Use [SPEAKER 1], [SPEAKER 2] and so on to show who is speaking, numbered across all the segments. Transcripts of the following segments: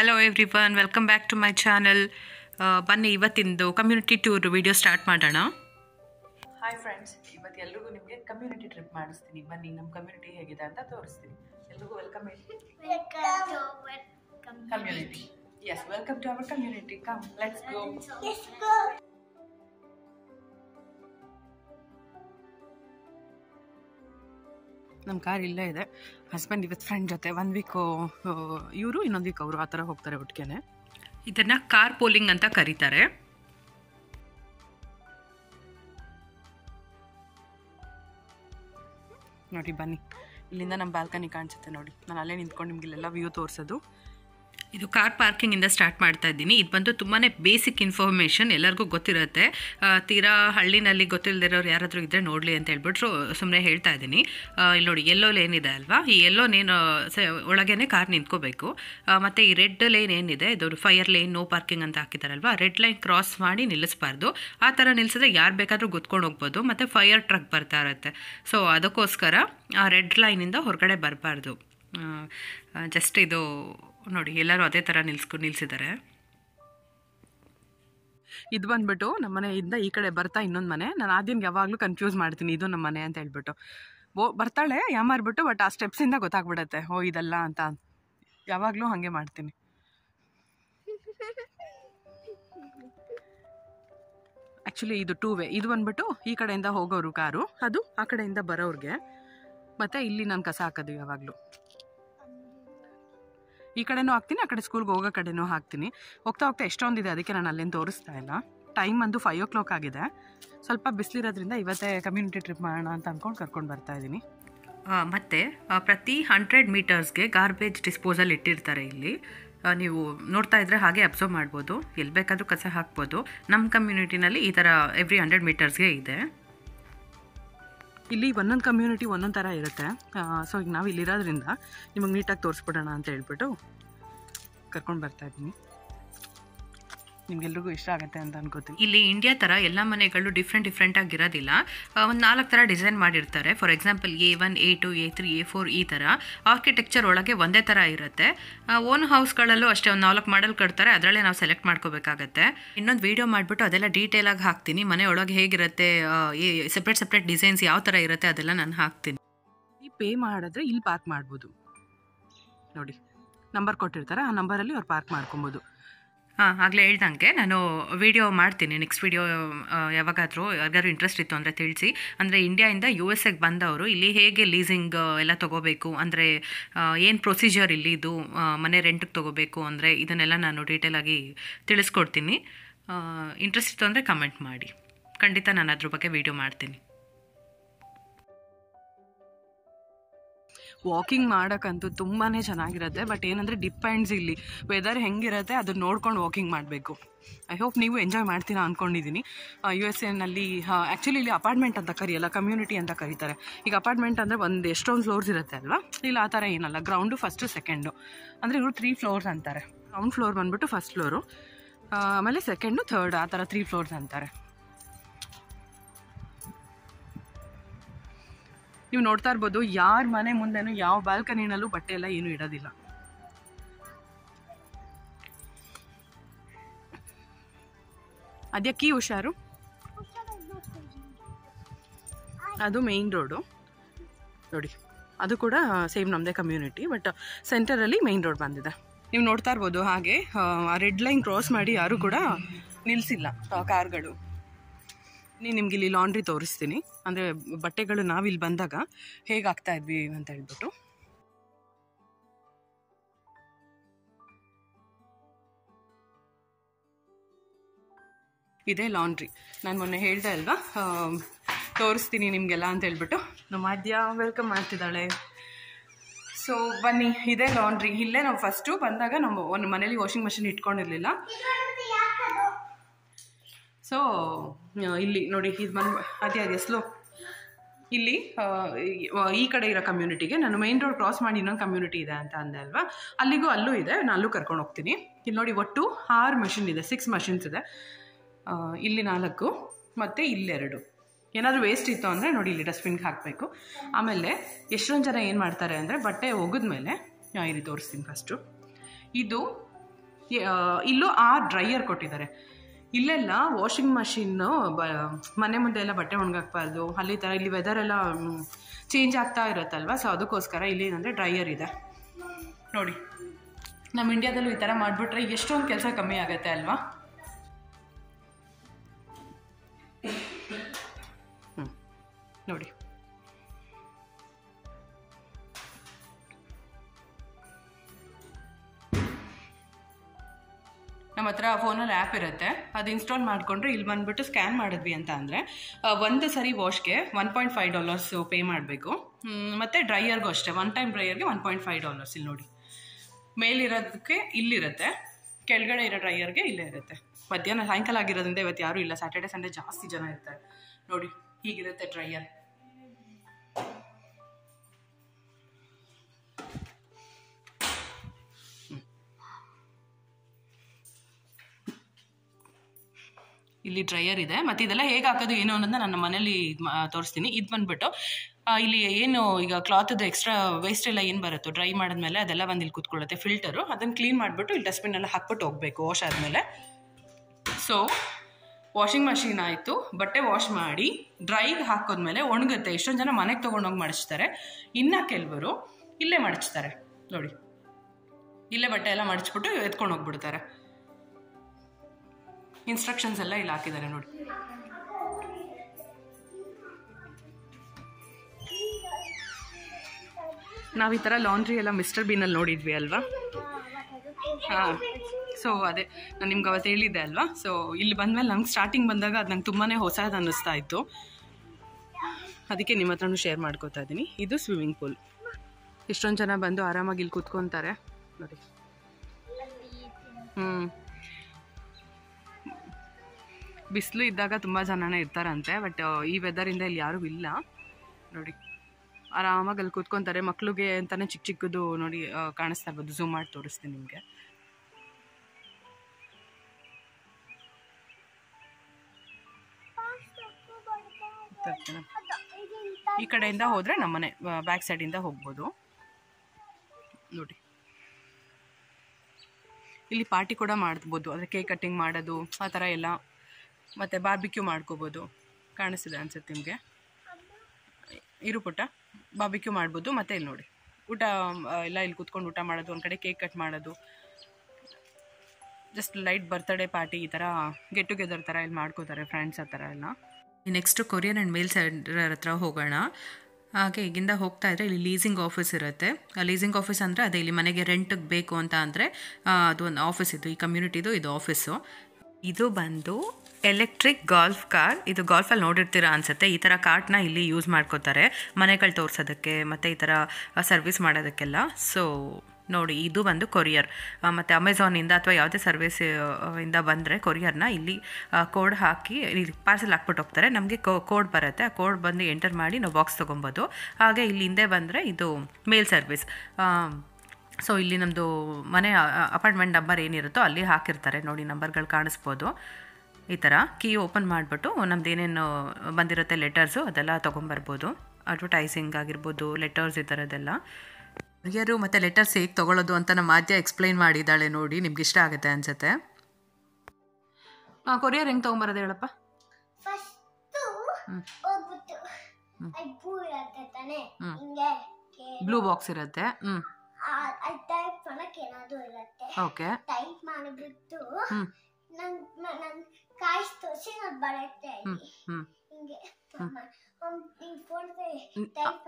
[SPEAKER 1] Hello everyone welcome back to my channel ಬನ್ನಿ ಇವತ್ತಿಂದು community tour video start ಮಾಡೋಣ.
[SPEAKER 2] Hi friends ಇವತ್ತು ಎಲ್ರಿಗೂ ನಿಮಗೆ ಕಮ್ಯುನಿಟಿ ಟ್ರಿಪ್ ಮಾಡಿಸ್ತೀನಿ. ಬನ್ನಿ ನಮ್ಮ ಕಮ್ಯುನಿಟಿ ಹೇಗಿದೆ ಅಂತ ತೋರಿಸ್ತೀನಿ. ಎಲ್ರಿಗೂ welcome community yes welcome to our community come let's go ನಮ್ಮ ಕಾರ್ ಇಲ್ಲೇ ಇದೆ. ಹಸ್ಬೆಂಡ್ ಇವತ್ತು ಫ್ರೆಂಡ್ ಜೊತೆ ಒನ್ ವೀಕು ಇವರು ಇನ್ನೊಂದು ವೀಕ್ ಅವರು ಆ ಥರ ಹೋಗ್ತಾರೆ ಒಟ್ಟಿಗೆ
[SPEAKER 1] ಇದನ್ನು ಕಾರ್ ಪೋಲಿಂಗ್ ಅಂತ ಕರೀತಾರೆ.
[SPEAKER 2] ನೋಡಿ ಬನ್ನಿ. ಇಲ್ಲಿಂದ ನಮ್ಮ ಬಾಲ್ಕನಿ ಕಾಣಿಸುತ್ತೆ ನೋಡಿ. ನಾನು ಅಲ್ಲೇ ನಿಂತ್ಕೊಂಡು ನಿಮ್ಗೆ ಇಲ್ಲೆಲ್ಲ ವ್ಯೂ ತೋರಿಸೋದು.
[SPEAKER 1] ಇದು ಕಾರ್ ಪಾರ್ಕಿಂಗಿಂದ ಸ್ಟಾರ್ಟ್ ಮಾಡ್ತಾ ಇದ್ದೀನಿ. ಇದು ಬಂದು ತುಂಬಾ ಬೇಸಿಕ್ ಇನ್ಫಾರ್ಮೇಷನ್, ಎಲ್ಲರಿಗೂ ಗೊತ್ತಿರುತ್ತೆ. ತೀರಾ ಹಳ್ಳಿನಲ್ಲಿ ಗೊತ್ತಿಲ್ಲದಿರೋರು ಯಾರಾದರೂ ಇದ್ದರೆ ನೋಡಲಿ ಅಂತ ಹೇಳ್ಬಿಟ್ರು ಸುಮ್ಮನೆ ಹೇಳ್ತಾ ಇದ್ದೀನಿ. ಇಲ್ಲಿ ನೋಡಿ ಎಲ್ಲೋ ಲೇನ್ ಇದೆ ಅಲ್ವಾ? ಈ ಎಲ್ಲೋ ಲೇನ್ ಒಳಗೇನೆ ಕಾರ್ ನಿಂತ್ಕೋಬೇಕು. ಮತ್ತು ಈ ರೆಡ್ ಲೇನ್ ಏನಿದೆ? ಇದು ಫೈರ್ ಲೇನ್ ನೋ ಪಾರ್ಕಿಂಗ್ ಅಂತ ಹಾಕಿದಾರಲ್ವಾ? ರೆಡ್ ಲೈನ್ ಕ್ರಾಸ್ ಮಾಡಿ ನಿಲ್ಲಿಸಬಾರ್ದು. ಆ ಥರ ನಿಲ್ಲಿಸಿದ್ರೆ ಯಾರು ಬೇಕಾದರೂ ಗೊತ್ಕೊಂಡು ಹೋಗ್ಬೋದು. ಮತ್ತು ಫೈರ್ ಟ್ರಕ್ ಬರ್ತಾ ಇರುತ್ತೆ. ಸೊ ಅದಕ್ಕೋಸ್ಕರ ಆ ರೆಡ್ ಲೈನಿಂದ ಹೊರಗಡೆ ಬರಬಾರ್ದು. ಜಸ್ಟ್ ಇದು ನೋಡಿ, ಎಲ್ಲರೂ ಅದೇ ಥರ ನಿಲ್ಸ್ಕೊಂಡು ನಿಲ್ಸಿದ್ದಾರೆ.
[SPEAKER 2] ಇದು ಬಂದ್ಬಿಟ್ಟು ನಮ್ಮ ಮನೆಯಿಂದ ಈ ಕಡೆ ಬರ್ತಾ ಇನ್ನೊಂದು ಮನೆ. ನಾನು ಆದಿನ್ಗೆ ಯಾವಾಗಲೂ ಕನ್ಫ್ಯೂಸ್ ಮಾಡ್ತೀನಿ, ಇದು ನಮ್ಮ ಮನೆ ಅಂತ ಹೇಳ್ಬಿಟ್ಟು. ಓ, ಬರ್ತಾಳೆ ಯಾಮಾರ್ಬಿಟ್ಟು ಬಟ್ ಆ ಸ್ಟೆಪ್ಸಿಂದ ಗೊತ್ತಾಗ್ಬಿಡತ್ತೆ. ಓ, ಇದಲ್ಲ ಅಂತ. ಯಾವಾಗಲೂ ಹಾಗೆ ಮಾಡ್ತೀನಿ. ಆ್ಯಕ್ಚುಲಿ ಇದು ಟೂ ವೇ ಇದು ಬಂದ್ಬಿಟ್ಟು ಈ ಕಡೆಯಿಂದ ಹೋಗೋರು ಕಾರು. ಅದು ಆ ಕಡೆಯಿಂದ ಬರೋರಿಗೆ. ಮತ್ತು ಇಲ್ಲಿ ನಾನು ಕಸ ಹಾಕೋದು ಯಾವಾಗಲೂ. ಈ ಕಡೆನೂ ಹಾಕ್ತೀನಿ, ಆ ಕಡೆ ಸ್ಕೂಲ್ಗೆ ಹೋಗೋ ಕಡೆನೂ ಹಾಕ್ತೀನಿ. ಹೋಗ್ತಾ ಹೋಗ್ತಾ ಎಷ್ಟೊಂದಿದೆ ಅದಕ್ಕೆ ನಾನು ಅಲ್ಲೇನು ತೋರಿಸ್ತಾ ಇಲ್ಲ. ಟೈಮ್ ಅಂದು ಫೈವ್ ಓ ಕ್ಲಾಕ್ ಆಗಿದೆ. ಸ್ವಲ್ಪ ಬಿಸಿಲಿರೋದ್ರಿಂದ ಇವತ್ತೇ ಕಮ್ಯುನಿಟಿ ಟ್ರಿಪ್ ಮಾಡೋಣ ಅಂತ ಅಂದ್ಕೊಂಡು ಕರ್ಕೊಂಡು ಬರ್ತಾ ಇದ್ದೀನಿ.
[SPEAKER 1] ಮತ್ತು ಪ್ರತಿ ಹಂಡ್ರೆಡ್ ಮೀಟರ್ಸ್ಗೆ ಗಾರ್ಬೇಜ್ ಡಿಸ್ಪೋಸಲ್ ಇಟ್ಟಿರ್ತಾರೆ ಇಲ್ಲಿ. ನೀವು ನೋಡ್ತಾ ಇದ್ರೆ ಹಾಗೆ ಅಬ್ಸರ್ವ್ ಮಾಡ್ಬೋದು. ಎಲ್ಲಿ ಬೇಕಾದರೂ ಕಸ ಹಾಕ್ಬೋದು. ನಮ್ಮ ಕಮ್ಯುನಿಟಿನಲ್ಲಿ ಈ ಥರ ಎವ್ರಿ ಹಂಡ್ರೆಡ್ ಮೀಟರ್ಸ್ಗೆ ಇದೆ.
[SPEAKER 2] ಇಲ್ಲಿ ಒಂದೊಂದು ಕಮ್ಯುನಿಟಿ ಒಂದೊಂದು ಥರ ಇರುತ್ತೆ. ಸೊ ಈಗ ನಾವು ಇಲ್ಲಿರೋದ್ರಿಂದ ನಿಮಗೆ ನೀಟಾಗಿ ತೋರಿಸ್ಬಿಡೋಣ ಅಂತ ಹೇಳ್ಬಿಟ್ಟು ಕರ್ಕೊಂಡು ಬರ್ತಾ ಇದ್ದೀನಿ. ನಿಮ್ಗೆಲ್ರಿಗೂ ಇಷ್ಟ ಆಗುತ್ತೆ ಅಂತ ಅನ್ಕೋತೀನಿ
[SPEAKER 1] ಇಲ್ಲಿ ಇಂಡಿಯಾ ಥರ ಎಲ್ಲ ಮನೆಗಳು ಡಿಫ್ರೆಂಟ್ ಡಿಫ್ರೆಂಟ್ ಆಗಿರೋದಿಲ್ಲ. ಒಂದು ನಾಲ್ಕು ಥರ ಡಿಸೈನ್ ಮಾಡಿರ್ತಾರೆ. For example A one A two A three A four ಈ ಥರ ಆರ್ಕಿಟೆಕ್ಚರ್ ಒಳಗೆ ಒಂದೇ ಥರ ಇರುತ್ತೆ. ಓನ್ ಹೌಸ್ಗಳಲ್ಲೂ ಅಷ್ಟೇ ಒಂದು ನಾಲ್ಕು ಮಾಡಲ್ ಕಟ್ತಾರೆ. ಅದರಲ್ಲೇ ನಾವು ಸೆಲೆಕ್ಟ್ ಮಾಡ್ಕೋಬೇಕಾಗತ್ತೆ. ಇನ್ನೊಂದು ವೀಡಿಯೋ ಮಾಡಿಬಿಟ್ಟು ಅದೆಲ್ಲ ಡೀಟೇಲಾಗಿ ಹಾಕ್ತೀನಿ. ಮನೆ ಒಳಗೆ ಹೇಗಿರುತ್ತೆ ಸೆಪ್ರೇಟ್ ಸೆಪ್ರೇಟ್ ಡಿಸೈನ್ಸ್ ಯಾವ ಥರ ಇರುತ್ತೆ ಅದೆಲ್ಲ ನಾನು ಹಾಕ್ತೀನಿ.
[SPEAKER 2] ಈ ಪೇ ಮಾಡಿದ್ರೆ ಇಲ್ಲಿ ಪಾರ್ಕ್ ಮಾಡ್ಬೋದು. ನೋಡಿ ನಂಬರ್ ಕೊಟ್ಟಿರ್ತಾರೆ. ಆ ನಂಬರಲ್ಲಿ ಅವ್ರು ಪಾರ್ಕ್ ಮಾಡ್ಕೊಬೋದು.
[SPEAKER 1] ಹಾಂ, ಆಗಲೇ ಹೇಳ್ದಂಗೆ ನಾನು ವಿಡಿಯೋ ಮಾಡ್ತೀನಿ ನೆಕ್ಸ್ಟ್ ವಿಡಿಯೋ ಯಾವಾಗಾದರೂ ಯಾರಿಗಾದ್ರು ಇಂಟ್ರೆಸ್ಟ್ ಇತ್ತು ಅಂದರೆ ತಿಳಿಸಿ. ಅಂದರೆ ಇಂಡಿಯಾಯಿಂದ ಯು ಎಸ್ ಎಗೆ ಬಂದವರು, ಇಲ್ಲಿ ಹೇಗೆ ಲೀಸಿಂಗ್ ಎಲ್ಲ ತೊಗೋಬೇಕು? ಅಂದರೆ ಏನು ಪ್ರೊಸೀಜರ್ ಇಲ್ಲಿ ಇದು ಮನೆ ರೆಂಟಿಗೆ ತೊಗೋಬೇಕು? ಅಂದರೆ ಇದನ್ನೆಲ್ಲ ನಾನು ಡೀಟೇಲಾಗಿ ತಿಳಿಸ್ಕೊಡ್ತೀನಿ. ಇಂಟ್ರೆಸ್ಟ್ ಇತ್ತು ಅಂದರೆ ಕಮೆಂಟ್ ಮಾಡಿ. ಖಂಡಿತ ನಾನು ಅದ್ರ ಬಗ್ಗೆ ವಿಡಿಯೋ ಮಾಡ್ತೀನಿ.
[SPEAKER 2] ವಾಕಿಂಗ್ ಮಾಡೋಕ್ಕಂತೂ ತುಂಬಾ ಚೆನ್ನಾಗಿರುತ್ತೆ, ಬಟ್ ಏನಂದರೆ ಡಿಪೆಂಡ್ಸ್ ಇಲ್ಲಿ. ವೆದರ್ ಹೆಂಗಿರುತ್ತೆ ಅದನ್ನ ನೋಡ್ಕೊಂಡು ವಾಕಿಂಗ್ ಮಾಡಬೇಕು. ಐ ಹೋಪ್ ನೀವು ಎಂಜಾಯ್ ಮಾಡ್ತೀರಾ ಅಂದ್ಕೊಂಡಿದ್ದೀನಿ ಯು ಎಸ್ ಎನಲ್ಲಿ ಆ್ಯಕ್ಚುಲಿ ಇಲ್ಲಿ ಅಪಾರ್ಟ್ಮೆಂಟ್ ಅಂತ ಕರಿಯಲ್ಲ, ಕಮ್ಯುನಿಟಿ ಅಂತ ಕರೀತಾರೆ. ಈಗ ಅಪಾರ್ಟ್ಮೆಂಟ್ ಅಂದರೆ ಒಂದು ಎಷ್ಟೊಂದು ಫ್ಲೋರ್ಸ್ ಇರುತ್ತೆ ಅಲ್ವಾ? ಇಲ್ಲಿ, ಆ ಥರ ಏನಲ್ಲ, ಗ್ರೌಂಡು ಫಸ್ಟು ಸೆಕೆಂಡು ಅಂದರೆ ಇವರು ತ್ರೀ ಫ್ಲೋರ್ಸ್ ಅಂತಾರೆ. ಗ್ರೌಂಡ್ ಫ್ಲೋರ್ ಬಂದ್ಬಿಟ್ಟು ಫಸ್ಟ್ ಫ್ಲೋರು ಆಮೇಲೆ ಸೆಕೆಂಡು ಥರ್ಡ್ ಆ ಥರ ತ್ರೀ ಫ್ಲೋರ್ಸ್ ಅಂತಾರೆ. ನೀವು ನೋಡ್ತಾ ಇರ್ಬೋದು, ಯಾರ ಮನೆ ಮುಂದೆನೂ ಯಾವ ಬಾಲ್ಕನಿನಲ್ಲೂ ಬಟ್ಟೆ ಎಲ್ಲ ಏನು ಇಡೋದಿಲ್ಲ. ಅದಕ್ಕೆ ಹುಷಾರು? ಅದು ಮೇಯ್ನ್ ರೋಡು ನೋಡಿ, ಅದು ಕೂಡ ಸೇಮ್ ನಮ್ಮದೇ ಕಮ್ಯುನಿಟಿ ಬಟ್ ಸೆಂಟರಲ್ಲಿ ಮೇಯ್ನ್ ರೋಡ್ ಬಂದಿದೆ. ನೀವು ನೋಡ್ತಾ ಇರ್ಬೋದು ಹಾಗೆ ರೆಡ್ ಲೈನ್ ಕ್ರಾಸ್ ಮಾಡಿ ಯಾರೂ ಕೂಡ ನಿಲ್ಲಿಸಿಲ್ಲ ಕಾರ್ಗಳು ನೀನು ನಿಮ್ಗೆ ಇಲ್ಲಿ ಲಾಂಡ್ರಿ ತೋರಿಸ್ತೀನಿ. ಅಂದರೆ ಬಟ್ಟೆಗಳು ನಾವಿಲ್ಲಿ ಬಂದಾಗ ಹೇಗೆ ಆಗ್ತಾ ಇದ್ವಿ ಅಂತ ಹೇಳ್ಬಿಟ್ಟು. ಇದೇ ಲಾಂಡ್ರಿ ನಾನು ಮೊನ್ನೆ ಹೇಳ್ದೆ ಅಲ್ವಾ? ತೋರಿಸ್ತೀನಿ ನಿಮಗೆಲ್ಲ ಅಂತ ಹೇಳ್ಬಿಟ್ಟು. ನಮ್ಮ ಮಧ್ಯ ವೆಲ್ಕಮ್ ಮಾಡ್ತಿದ್ದಾಳೆ. ಸೊ ಬನ್ನಿ, ಇದೇ ಲಾಂಡ್ರಿ ಇಲ್ಲೇ ನಾವು ಫಸ್ಟು ಬಂದಾಗ ನಮ್ಮ ಒಂದು ಮನೇಲಿ ವಾಷಿಂಗ್ ಮಷಿನ್ ಇಟ್ಕೊಂಡಿರಲಿಲ್ಲ. ಸೊ ಇಲ್ಲಿ ನೋಡಿ ಇದು ಬಂದು ಅದೇ ಅದೇ ಸ್ಲೋ ಇಲ್ಲಿ ಈ- ಕಡೆ ಇರೋ ಕಮ್ಯುನಿಟಿಗೆ ನಾನು ಮೈನ್ ರೋಡ್ ಕ್ರಾಸ್ ಮಾಡಿ ಇನ್ನೊಂದು ಕಮ್ಯುನಿಟಿ ಇದೆ ಅಂತ ಅಂದೆ ಅಲ್ವಾ? ಅಲ್ಲಿಗೂ ಅಲ್ಲೂ ಇದೆ, ನಾನು ಅಲ್ಲೂ ಕರ್ಕೊಂಡು ಹೋಗ್ತೀನಿ. ಇಲ್ಲಿ ನೋಡಿ, ಒಟ್ಟು ಆರು ಮಷಿನ್ ಇದೆ ಸಿಕ್ಸ್ ಮಷಿನ್ಸ್ ಇದೆ. ಇಲ್ಲಿ ನಾಲ್ಕು, ಮತ್ತು ಇಲ್ಲೆರಡು. ಏನಾದರೂ ವೇಸ್ಟ್ ಇತ್ತು ಅಂದರೆ ನೋಡಿ, ಇಲ್ಲಿ ಡಸ್ಟ್ಬಿನ್ಗೆ ಹಾಕಬೇಕು. ಆಮೇಲೆ ಎಷ್ಟೊಂದು ಜನ ಏನು ಮಾಡ್ತಾರೆ ಅಂದರೆ ಬಟ್ಟೆ ಒಗೆದ್ಮೇಲೆ ಇಲ್ಲಿ ತೋರಿಸ್ತೀನಿ ಫಸ್ಟು ಇದು ಇಲ್ಲೂ ಆ ಡ್ರೈಯರ್ ಕೊಟ್ಟಿದ್ದಾರೆ. ಇಲ್ಲೆಲ್ಲ ವಾಷಿಂಗ್ ಮಷಿನ್ನು ಬ, ಮನೆ ಮುಂದೆ ಎಲ್ಲ ಬಟ್ಟೆ ಒಣಗಾಕ್ಬಾರ್ದು. ಅಲ್ಲಿ ಥರ ಇಲ್ಲಿ ವೆದರ್ ಎಲ್ಲ ಚೇಂಜ್ ಆಗ್ತಾ ಇರುತ್ತಲ್ವ? ಸೊ ಅದಕ್ಕೋಸ್ಕರ ಇಲ್ಲಿ ಏನಂದರೆ ಡ್ರೈಯರ್ ಇದೆ. ನೋಡಿ ನಮ್ಮ ಇಂಡಿಯಾದಲ್ಲೂ ಈ ಥರ ಮಾಡಿಬಿಟ್ರೆ ಎಷ್ಟೊಂದು ಕೆಲಸ ಕಮ್ಮಿ ಆಗುತ್ತೆ ಅಲ್ವಾ? ನೋಡಿ. ನಮ್ಮ ಹತ್ರ ಫೋನಲ್ಲಿ ಆ್ಯಪ್ ಇರುತ್ತೆ. ಅದು ಇನ್ಸ್ಟಾಲ್ ಮಾಡಿಕೊಂಡ್ರೆ ಇಲ್ಲಿ ಬಂದುಬಿಟ್ಟು ಸ್ಕ್ಯಾನ್ ಮಾಡಿದ್ವಿ ಅಂತ ಅಂದರೆ ಒಂದು ಸರಿ ವಾಶ್ಗೆ one point five dollars pay ಮಾಡಬೇಕು. ಮತ್ತು ಡ್ರೈಯರ್ಗೂ ಅಷ್ಟೇ. ಒನ್ ಟೈಮ್ ಡ್ರೈಯರ್ಗೆ ಒನ್ ಪಾಯಿಂಟ್ ಫೈವ್ ಡಾಲರ್ಸ್ ಇಲ್ಲಿ ನೋಡಿ. ಮೇಲಿರೋದಕ್ಕೆ ಇಲ್ಲಿರುತ್ತೆ. ಕೆಳಗಡೆ ಇರೋ ಡ್ರೈಯರ್ಗೆ ಇಲ್ಲೇ ಇರುತ್ತೆ. ಮಧ್ಯಾಹ್ನ ಸಾಯಂಕಾಲ ಆಗಿರೋದ್ರಿಂದ ಇವತ್ತು ಯಾರೂ ಇಲ್ಲ. ಸ್ಯಾಟರ್ಡೆ ಸಂಡೇ ಜಾಸ್ತಿ ಜನ ಇರ್ತಾರೆ. ನೋಡಿ, ಹೀಗಿರುತ್ತೆ ಡ್ರೈಯರ್ ಇಲ್ಲಿ ಡ್ರೈಯರ್ ಇದೆ. ಮತ್ತು ಇದೆಲ್ಲ ಹೇಗೆ ಹಾಕೋದು ಏನು ಅನ್ನೋದನ್ನ ನನ್ನ ಮನೇಲಿ ತೋರಿಸ್ತೀನಿ. ಇದು ಬಂದ್ಬಿಟ್ಟು ಇಲ್ಲಿ ಏನು ಈಗ ಕ್ಲಾತದ್ದು ಎಕ್ಸ್ಟ್ರಾ ವೇಸ್ಟ್ ಎಲ್ಲ ಏನು ಬರುತ್ತೋ ಡ್ರೈ ಮಾಡಿದ್ಮೇಲೆ ಅದೆಲ್ಲ ಬಂದು ಇಲ್ಲಿ ಕೂತ್ಕೊಳ್ಳುತ್ತೆ ಫಿಲ್ಟರು ಅದನ್ನು ಕ್ಲೀನ್ ಮಾಡಿಬಿಟ್ಟು ಇಲ್ಲಿ ಡಸ್ಟ್ಬಿನ್ ಎಲ್ಲ ಹಾಕ್ಬಿಟ್ಟು ಹೋಗಬೇಕು ವಾಶ್ ಆದಮೇಲೆ. ಸೊ ವಾಷಿಂಗ್ ಮಷಿನ್ ಆಯಿತು. ಬಟ್ಟೆ ವಾಶ್ ಮಾಡಿ ಡ್ರೈಗೆ ಹಾಕೋದ್ಮೇಲೆ ಒಣಗುತ್ತೆ. ಎಷ್ಟೊಂದು ಜನ ಮನೆಗೆ ತೊಗೊಂಡೋಗಿ ಮಡಚ್ತಾರೆ. ಇನ್ನು ಕೆಲವರು ಇಲ್ಲೇ ಮಡಚ್ತಾರೆ. ನೋಡಿ. ಇಲ್ಲೇ ಬಟ್ಟೆ ಎಲ್ಲ ಮಡಚ್ಬಿಟ್ಟು ಎತ್ಕೊಂಡು ಹೋಗ್ಬಿಡ್ತಾರೆ. ಇನ್ಸ್ಟ್ರಕ್ಷನ್ಸ್ ಎಲ್ಲ ಇಲ್ಲಿ ಹಾಕಿದ್ದಾರೆ ನೋಡಿ. ನಾವು ಈ ಥರ ಲಾಂಡ್ರಿ ಎಲ್ಲ ಮಿಸ್ಟರ್ ಬೀನಲ್ಲಿ ನೋಡಿದ್ವಿ ಅಲ್ವಾ? ಹಾಂ ಸೊ ಅದೇ, ನಾನು ನಿಮ್ಗೆ ಅವತ್ತು ಹೇಳಿದ್ದೆ ಅಲ್ವಾ? ಸೊ ಇಲ್ಲಿ ಬಂದಮೇಲೆ ನಂಗೆ ಸ್ಟಾರ್ಟಿಂಗ್ ಬಂದಾಗ ಅದು ನಂಗೆ ತುಂಬಾ ಹೊಸದು ಅನ್ನಿಸ್ತಾ ಇತ್ತು. ಅದಕ್ಕೆ ನಿಮ್ಮ ಹತ್ರನೂ ಶೇರ್ ಮಾಡ್ಕೋತಾ ಇದ್ದೀನಿ ಇದು ಸ್ವಿಮ್ಮಿಂಗ್ ಪೂಲ್ ಎಷ್ಟೊಂದು ಜನ ಬಂದು ಆರಾಮಾಗಿ ಇಲ್ಲಿ ಕೂತ್ಕೊತಾರೆ. ನೋಡಿ. ಹ್ಞೂ ಬಿಸಿಲು ಇದ್ದಾಗ ತುಂಬ ಜನನೇ ಇರ್ತಾರಂತೆ ಬಟ್ ಈ ವೆದರಿಂದ ಇಲ್ಲಿ ಯಾರೂ ಇಲ್ಲ. ನೋಡಿ, ಆರಾಮಾಗಿ ಅಲ್ಲಿ ಕೂತ್ಕೊತಾರೆ. ಮಕ್ಕಳಿಗೆ ಅಂತಾನೆ ಚಿಕ್ಕ ಚಿಕ್ಕದು ನೋಡಿ ಕಾಣಿಸ್ತಾ ಇರ್ಬೋದು. ಝೂಮ್ ಮಾಡಿ ತೋರಿಸ್ತೀನಿ ನಿಮಗೆ. ಈ ಕಡೆಯಿಂದ ಹೋದರೆ ನಮ್ಮನೆ ಬ್ಯಾಕ್ ಸೈಡಿಂದ ಹೋಗ್ಬೋದು. ನೋಡಿ. ಇಲ್ಲಿ ಪಾರ್ಟಿ ಕೂಡ ಮಾಡ್ಬೋದು. ಅಂದರೆ ಕೇಕ್ ಕಟ್ಟಿಂಗ್ ಮಾಡೋದು, ಆ ಥರ ಎಲ್ಲ ಮತ್ತು ಬಾರ್ಬಿಕ್ಯೂ ಮಾಡ್ಕೋಬೋದು. ಕಾಣಿಸ್ತಿದೆ ಅನ್ಸುತ್ತೆ ನಿಮಗೆ? ಇರು ಪುಟ್ಟ. ಬಾರ್ಬಿಕ್ಯೂ ಮಾಡ್ಬೋದು. ಮತ್ತು ಇಲ್ಲಿ ನೋಡಿ. ಊಟ ಎಲ್ಲ ಇಲ್ಲಿ ಕೂತ್ಕೊಂಡು ಊಟ ಮಾಡೋದು ಒಂದು ಕಡೆ ಕೇಕ್ ಕಟ್ ಮಾಡೋದು. ಜಸ್ಟ್ ಲೈಟ್ ಬರ್ತ್ಡೇ ಪಾರ್ಟಿ ಈ ಥರ ಗೆಟ್ ಟುಗೆದರ್ ಥರ ಇಲ್ಲಿ ಮಾಡ್ಕೋತಾರೆ ಫ್ರೆಂಡ್ಸ್ ಆ ಥರ ಎಲ್ಲ.
[SPEAKER 1] Next courier and mail centre ಹತ್ರ ಹೋಗೋಣ. ಹಾಗೆ ಈಗಿಂದ ಹೋಗ್ತಾ ಇದ್ರೆ ಇಲ್ಲಿ ಲೀಸಿಂಗ್ ಆಫೀಸ್ ಇರುತ್ತೆ. ಆ ಲೀಸಿಂಗ್ ಆಫೀಸ್ ಅಂದರೆ ಅದೇ ಇಲ್ಲಿ ಮನೆಗೆ ರೆಂಟಿಗೆ ಬೇಕು ಅಂತ ಅಂದರೆ ಅದು ಒಂದು ಆಫೀಸ್ ಇದು ಈ ಕಮ್ಯುನಿಟಿದು ಇದು ಆಫೀಸು ಇದು ಬಂದು ಎಲೆಕ್ಟ್ರಿಕ್ ಗಾಲ್ಫ್ ಕಾರ್, ಇದು ಗಾಲ್ಫಲ್ಲಿ ನೋಡಿರ್ತೀರಾ ಅನ್ಸುತ್ತೆ. ಈ ಥರ ಕಾರ್ಟ್ನ ಇಲ್ಲಿ ಯೂಸ್ ಮಾಡ್ಕೋತಾರೆ. ಮನೆಗಳು ತೋರಿಸೋದಕ್ಕೆ ಮತ್ತು ಈ ಥರ ಸರ್ವಿಸ್ ಮಾಡೋದಕ್ಕೆಲ್ಲ. ಸೊ ನೋಡಿ, ಇದು ಬಂದು ಕೊರಿಯರ್. ಮತ್ತು ಅಮೆಝಾನಿಂದ ಅಥವಾ ಯಾವುದೇ ಸರ್ವಿಸ್ ಇಂದ ಬಂದರೆ ಕೊರಿಯರ್ನ ಇಲ್ಲಿ ಕೋಡ್ ಹಾಕಿ, ಇಲ್ಲಿ ಪಾರ್ಸೆಲ್ ಹಾಕ್ಬಿಟ್ಟು ಹೋಗ್ತಾರೆ. ನಮಗೆ ಕೋಡ್ ಬರುತ್ತೆ. ಆ ಕೋಡ್ ಬಂದು ಎಂಟರ್ ಮಾಡಿ ನಾವು ಬಾಕ್ಸ್ ತೊಗೊಬೋದು. ಹಾಗೆ ಇಲ್ಲಿ ಹಿಂದೆ ಬಂದರೆ ಇದು ಮೇಲ್ ಸರ್ವಿಸ್. ಸೊ, ಇಲ್ಲಿ ನಮ್ಮದು ಮನೆ ಅಪಾರ್ಟ್ಮೆಂಟ್ ನಂಬರ್ ಏನಿರುತ್ತೋ ಅಲ್ಲಿ ಹಾಕಿರ್ತಾರೆ. ನೋಡಿ, ನಂಬರ್ಗಳು ಕಾಣಿಸ್ಬೋದು. ಈ ಥರ ಕೀ ಓಪನ್ ಮಾಡಿಬಿಟ್ಟು ನಮ್ದು ಏನೇನು ಬಂದಿರುತ್ತೆ ಲೆಟರ್ಸು ಅದೆಲ್ಲ ತೊಗೊಂಬರ್ಬೋದು. ಅಡ್ವರ್ಟೈಸಿಂಗ್ ಆಗಿರ್ಬೋದು ಲೆಟರ್ಸ್ ಈ ಥರದ್ದೆಲ್ಲ. ಹುಡುಗಿಯರು ಮತ್ತು ಲೆಟರ್ಸ್ ಹೇಗೆ ತೊಗೊಳ್ಳೋದು ಅಂತ ನಮ್ಮ ಮಾಧ್ಯ ಎಕ್ಸ್ಪ್ಲೈನ್ ಮಾಡಿದ್ದಾಳೆ ನೋಡಿ ನಿಮ್ಗೆ ಇಷ್ಟ ಆಗುತ್ತೆ ಅನ್ಸುತ್ತೆ.
[SPEAKER 2] ಕೊರಿಯರ್ ಹೆಂಗೆ ತೊಗೊಂಬರೋದು ಹೇಳಪ್ಪ? ಬ್ಲೂ ಬಾಕ್ಸ್ ಇರುತ್ತೆ ಹ್ಞೂ ಓಕೆ
[SPEAKER 3] ಟೈಪ್ ಮಾಡಿಬಿಟ್ಟು ಕಾಯಿಸ್ ತೋರಿಸಿ ನಾನು ಬರುತ್ತೆ ಹಿಂಗೆ